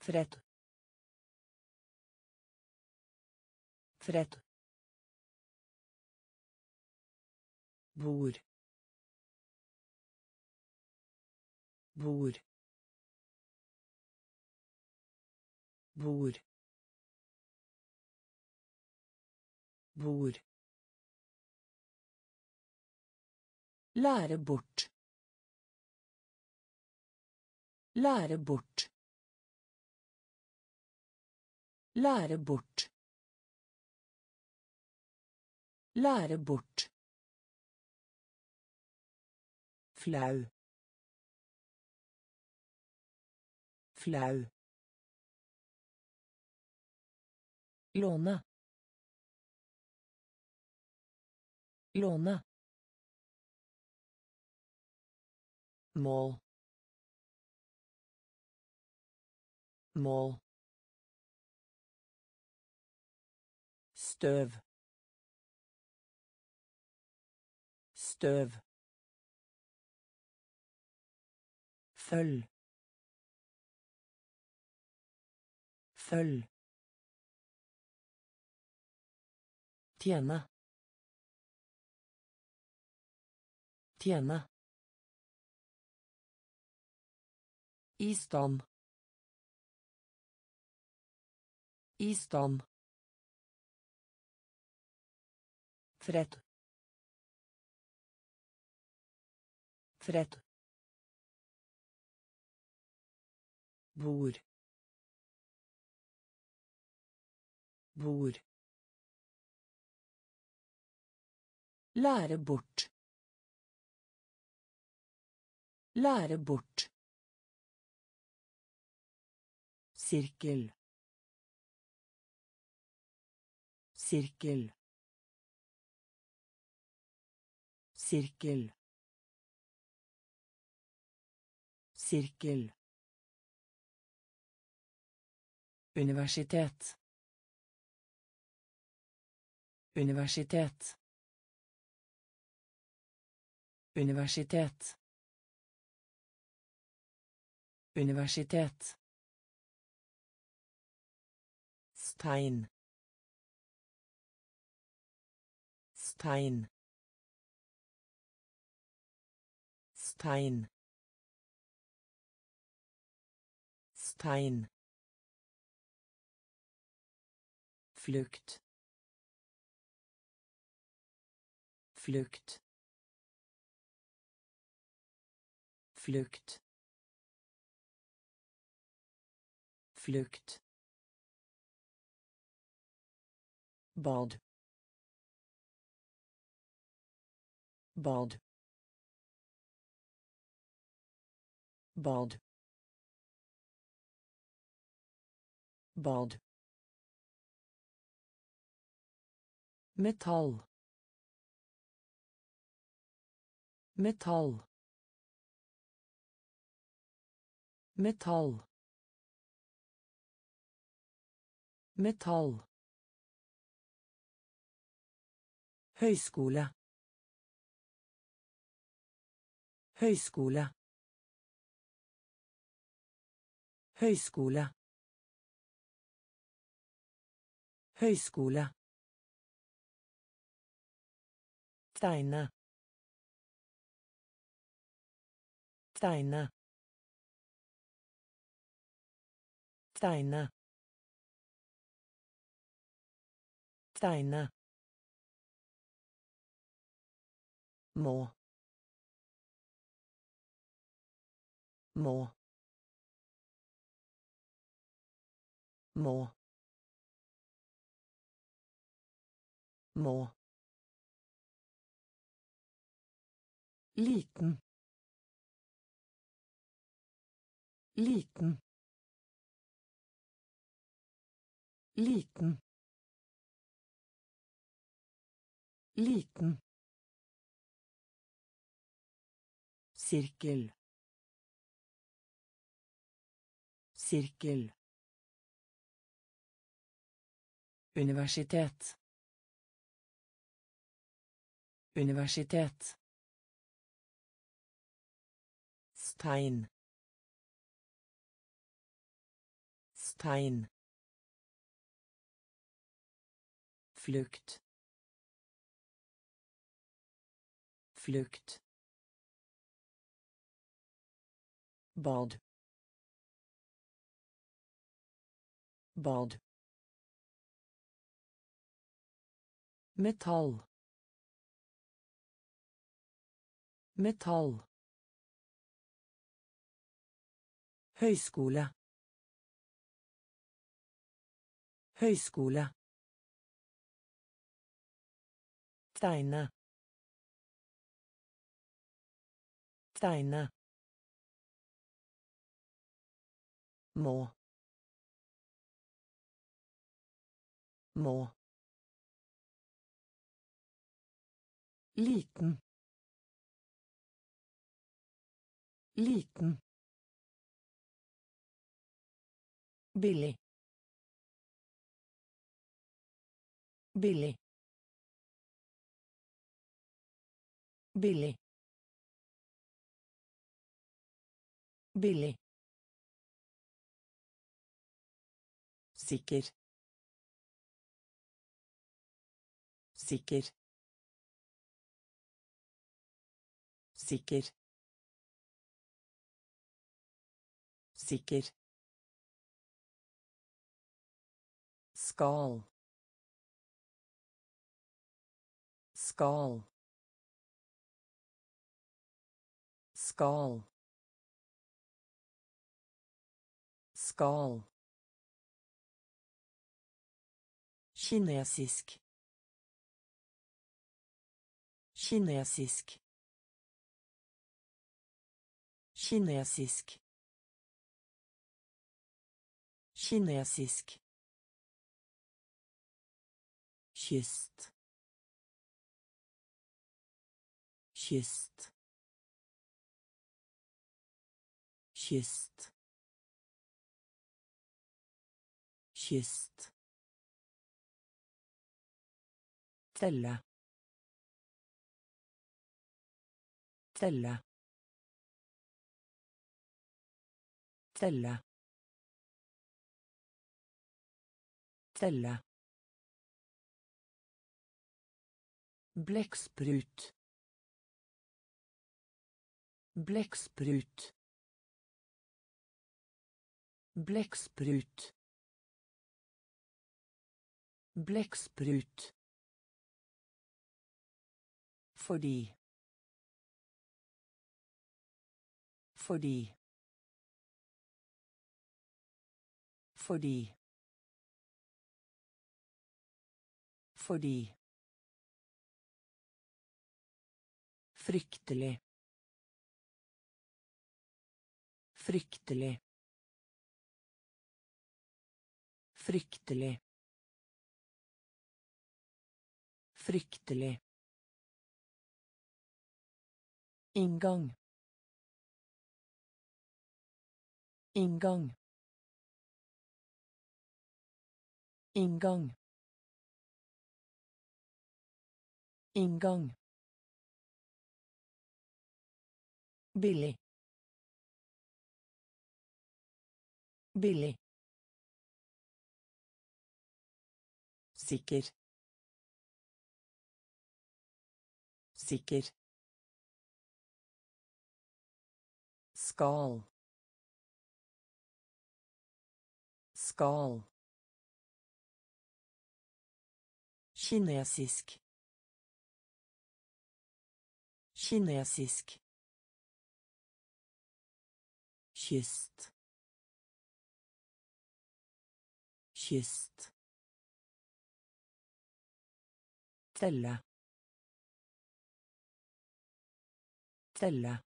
Fred. Fred. bord bord bord bord lære bort. Lære bort. Lære bort. Lære bort. Flau. Flau. Låne. Låne mål mål støv støv Følg. Følg. Tjene. Tjene. I stand. Fred. Fred. Bor. Bor. lære bort lære bort sirkel sirkel sirkel sirkel Universitet. Universitet. Universitet. Universitet. Stein. Stein. Stein. Stein. Flukt. Flukt. Flukt. Flukt. Bad. Bad. Bad. Bad. metall metall metall metall høyskole høyskole høyskole høyskole Tegne. Tegne. Tegne. Tegne. more. More. More. More. Liten. Liten. Liten. Liten. Sirkel. Sirkel. Universitet. Universitet. Stein. Stein. Flukt. Flukt. Bad. Bad. Metall. Metall. Høyskole. Høyskole. Tegne. Tegne. Må. Må. Liten. Liten. Billig. Billig. Billig. Billig. Sikker. Sikker. Sikker. Sikker. Skal. Skal. Skal. Skal. Kinesisk. Kinesisk. Kinesisk. Kinesisk. kyst kyst kyst kyst telle telle telle telle Blekksprut. Blekksprut. Blekksprut. Blekksprut. Fordi. Fordi. Fordi. Fordi. Fryktelig. Fryktelig. Fryktelig. Fryktelig. Inngang. Inngang. Inngang. Inngang. Billig. Billig. Sikker. Sikker. Skal. Skal. Kinesisk. Kinesisk. kyst kyst telle telle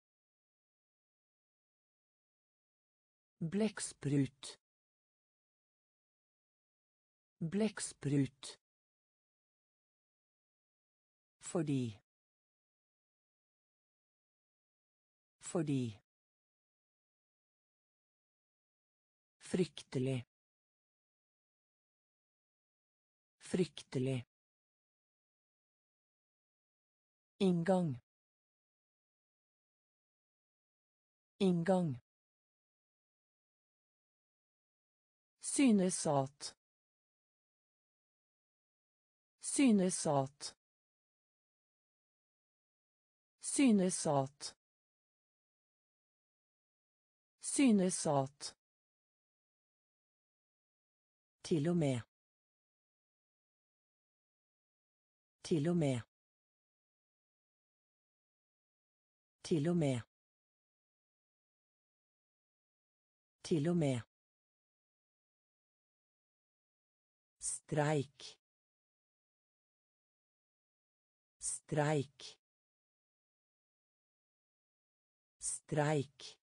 blekksprut blekksprut fordi fordi Fryktelig. Fryktelig. Inngang. Inngang. Synes at. Synes at. Synes at. Synes at. Til og med. Til og med. Til og med. Til og med. Streik. Streik. Streik.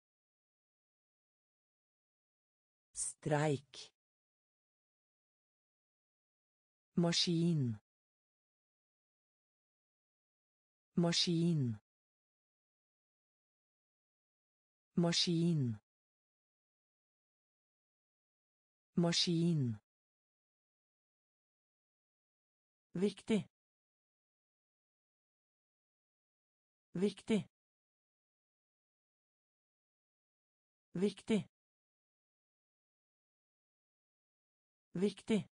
Streik. Maskin. Maskin. Maskin. Maskin. Viktig. Viktig. Viktig. Viktig.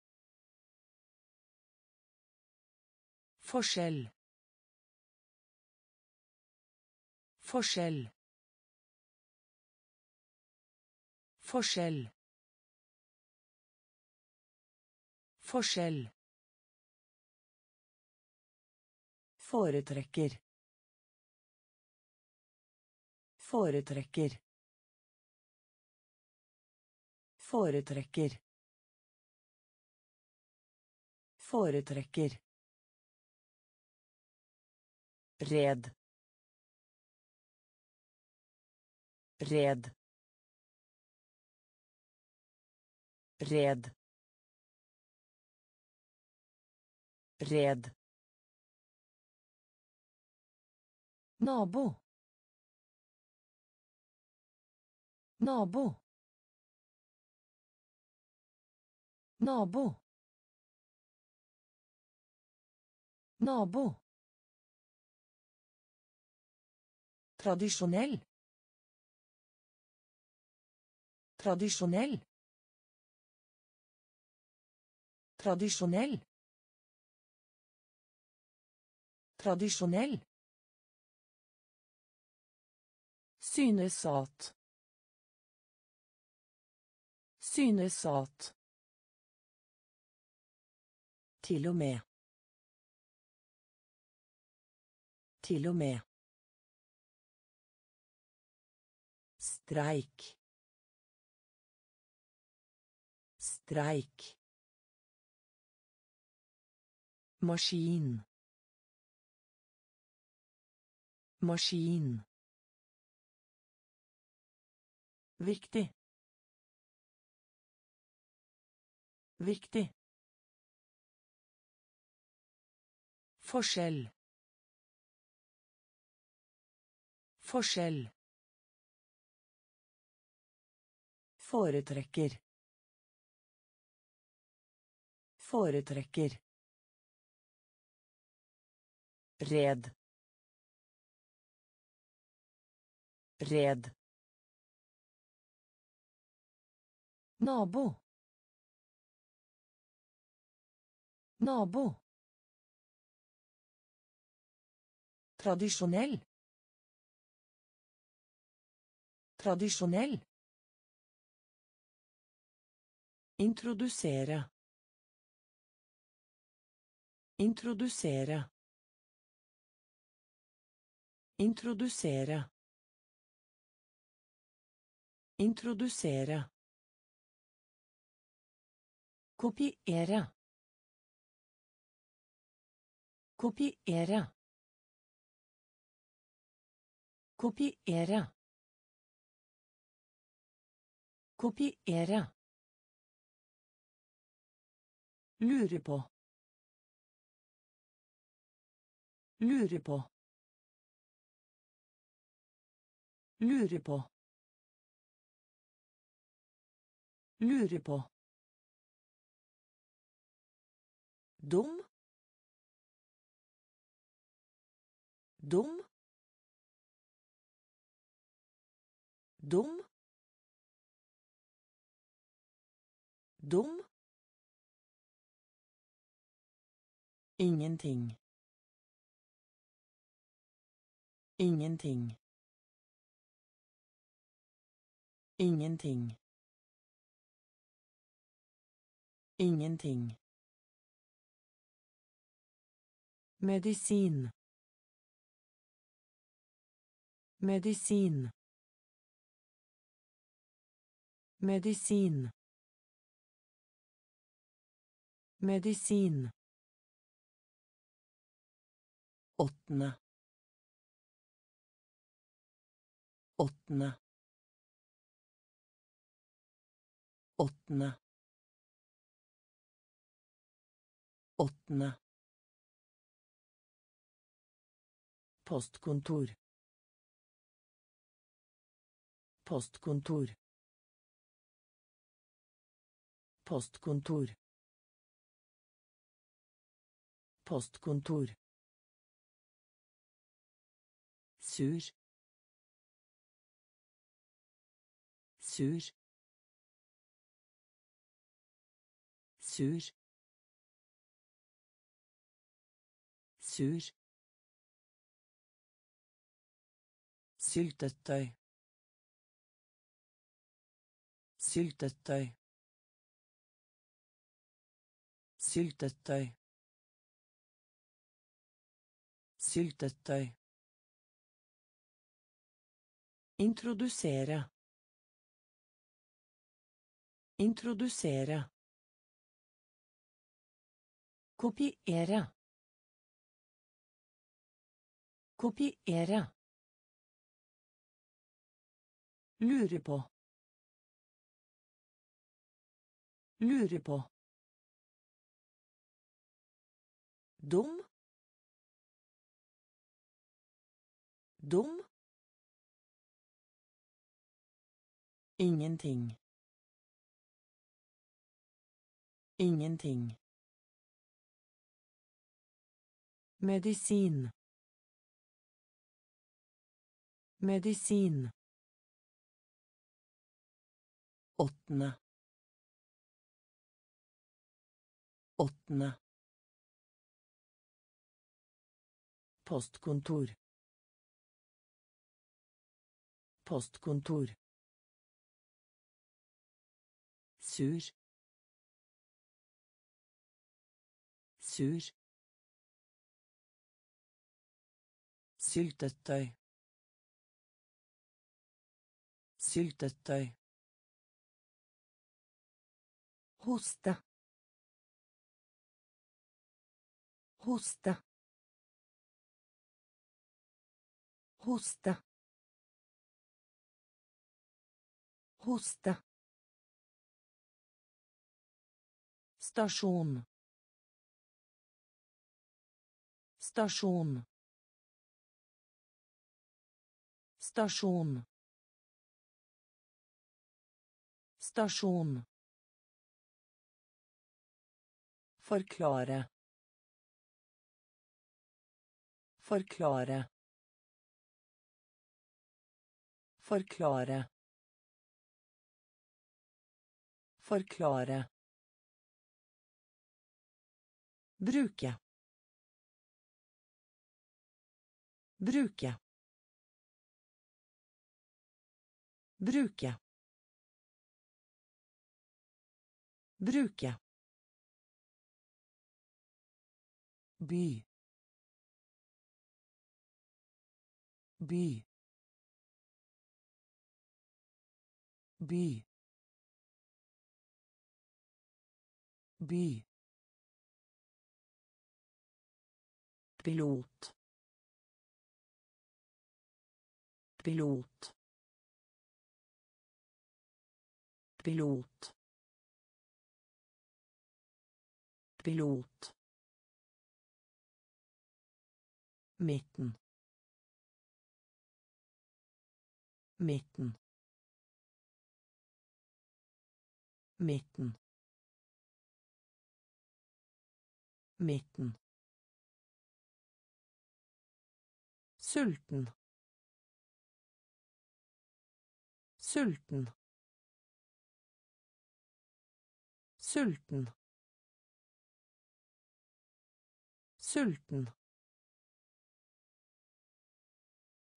Forskjell. Forskjell. Forskjell. Forskjell. Foretrekker. Foretrekker. Foretrekker. Foretrekker. Red. Red. Red. Red. Nabo. Nabo. Nabo. Nabo. Tradisjonell. Tradisjonell. Tradisjonell. Tradisjonell. Synes at. Synes at. Til og med. Til og med. Streik. Streik. Maskin. Maskin. Viktig. Viktig. Forskjell. Forskjell. Foretrekker. Foretrekker. Red. Red. Nabo. Nabo. Tradisjonell. Tradisjonell. Introdusere. Introdusere. Introdusere. Introdusere. Kopiere. Kopiere. Kopiere. Kopiere. Lure på. Lure på. Lure på. Lure på. Dum. Dum. Dum. Dum. Ingenting. Ingenting. Ingenting. Ingenting. Medisin. Medisin. Medisin. Medisin. Åttende. Åttende. Åttende. Åttende. Postkontor. Postkontor. Postkontor. Postkontor. sur sur sur sur Syltetøy. Syltetøy. Syltetøy. Syltetøy. Introdusere. Introdusere. Kopiere. Kopiere. Lure på. Lure på. Dum. Dum. Ingenting. Ingenting. Medisin. Medisin. Åttende. Åttende. Postkontor. Postkontor. Sur. Sur. Syltetøy. Syltetøy. Hoste. Hoste. Hoste. Hoste. Stasjon. Stasjon. Stasjon. Stasjon. Forklare. Forklare. Forklare. Forklare. Bruke. Bruke. Bruke. Bruke. By. By. By. By. Pilot. Pilot. Pilot. Pilot midten. Midten. Midten. Midten. Sulten. Sulten. Sulten. Sulten.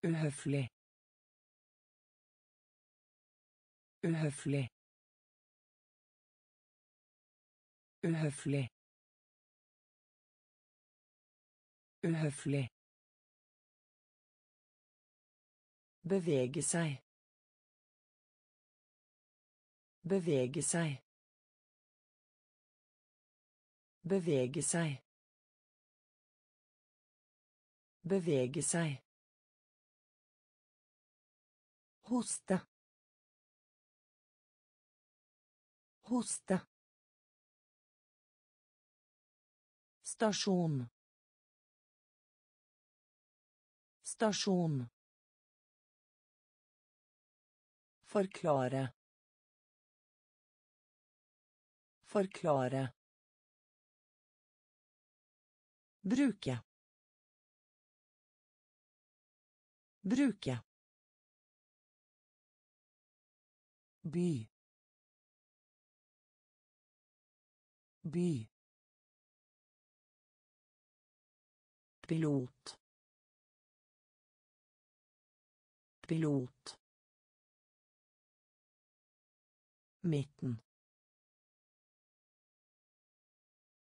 Uhøflig. Uhøflig. Uhøflig. Uhøflig. Bevege seg. Bevege seg. Bevege seg. Bevege seg. Hoste. Hoste. Stasjon. Stasjon. Forklare. Forklare. Bruke. Bruke. By by pilot. Pilot. Midten.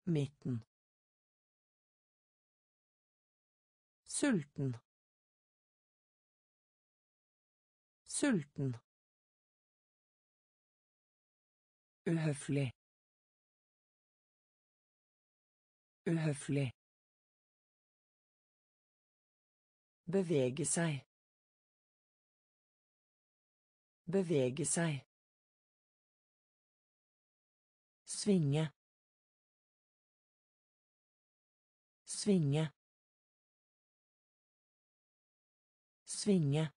Midten. Sulten. Sulten Uhøflig. Uhøflig. Bevege seg. Bevege seg. Svinge. Svinge. Svinge.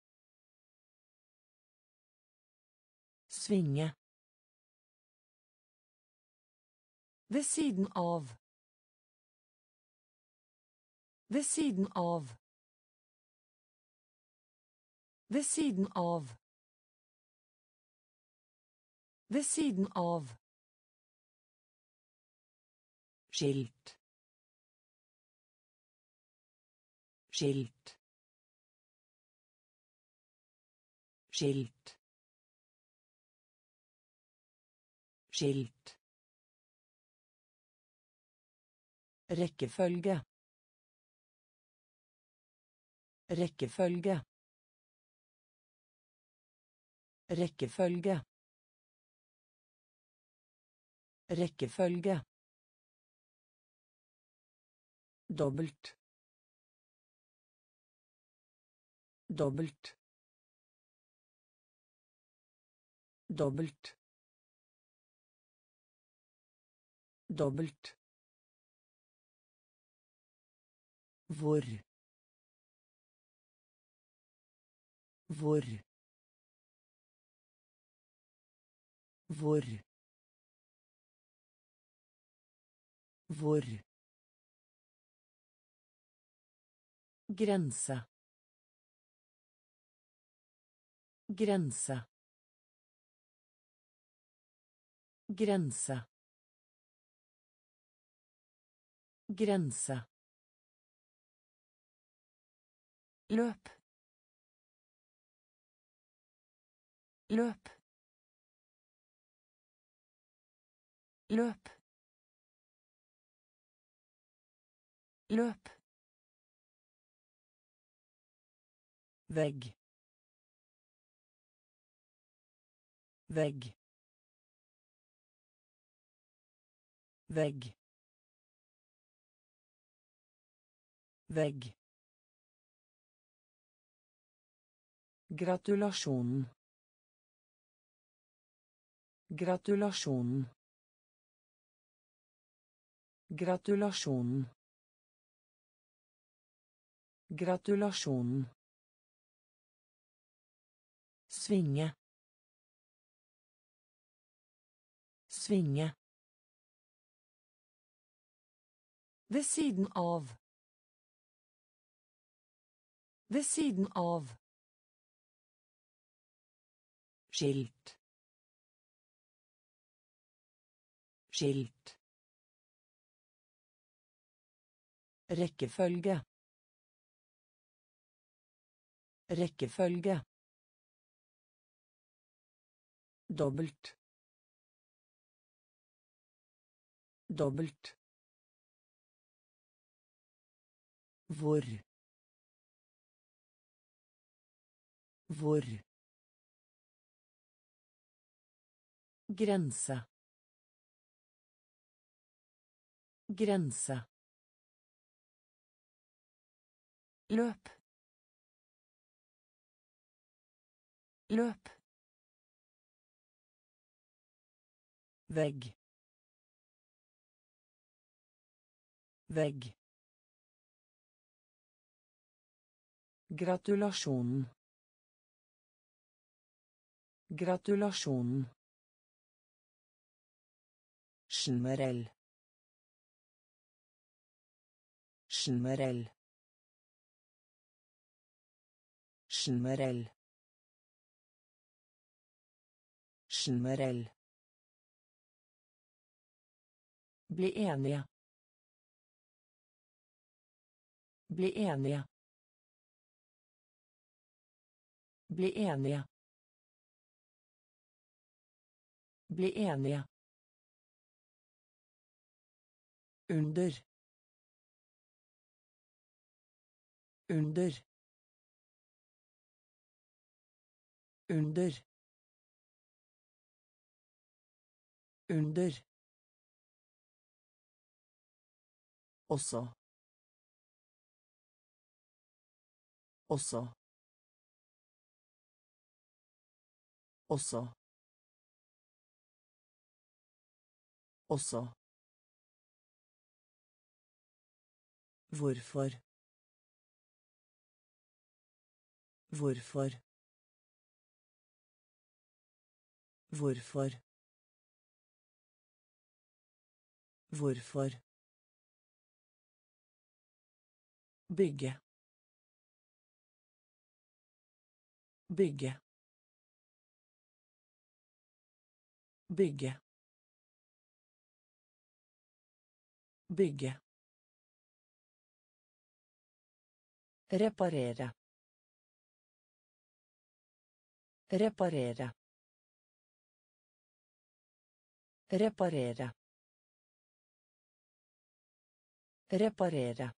Svinge. Ved siden av. Ved siden av. Ved siden av. Ved siden av. Skilt. Skilt. Skilt. Skilt. Rekkefølge. Rekkefølge. Rekkefølge. Rekkefølge. Dobbelt. Dobbelt. Dobbelt. Dobbelt. Hvor. Hvor. Hvor. Hvor. Grense. Grense. Grense. Grense. Løp. Løp. Løp. Løp. Vegg. Vegg. Vegg. Vegg Gratulasjonen. Gratulasjonen. Gratulasjonen. Gratulasjonen. Svinge. Svinge. Ved siden av. Ved siden av. skilt. Skilt. Rekkefølge. Rekkefølge. Dobbelt. Dobbelt. Hvor? Hvor grense. Grense. Løp. Løp. Vegg. Vegg. Gratulasjonen. Gratulasjonen. Generell. Generell. Generell. Generell. Bli enige. Bli enige. Bli enige. Bli enige. Under. Under. Under. Under. Også. Også. Også. Også. Hvorfor. Hvorfor. Hvorfor. Hvorfor. Bygge. Bygge. Bygge. Bygge. Reparere. Reparere. Reparere. Reparere.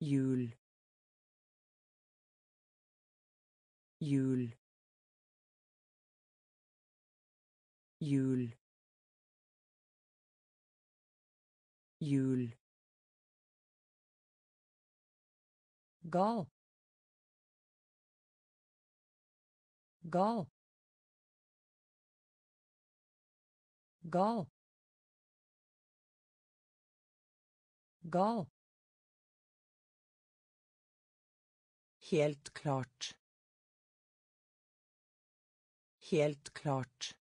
Jul. Jul. Jul. Jul. Gal gal gal gal Helt klart. Helt klart.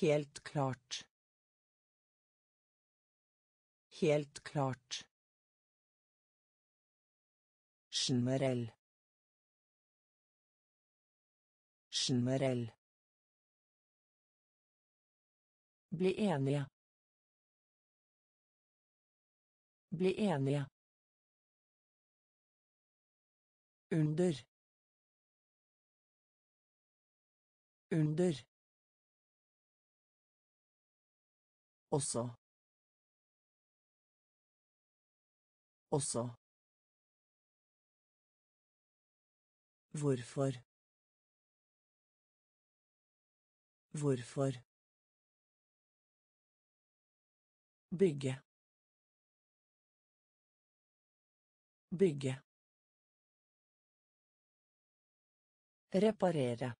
Helt klart. Helt klart. Generell. Generell. Bli enige. Bli enige. Under. Under. Også. Også. Hvorfor. Hvorfor. Bygge. Bygge. Reparere.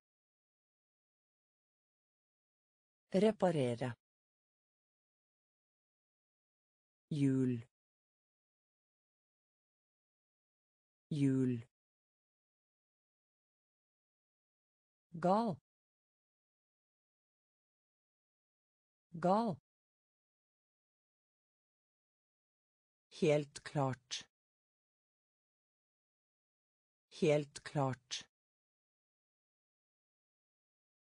Reparere. Jul. Jul. Gal. Gal. Helt klart. Helt klart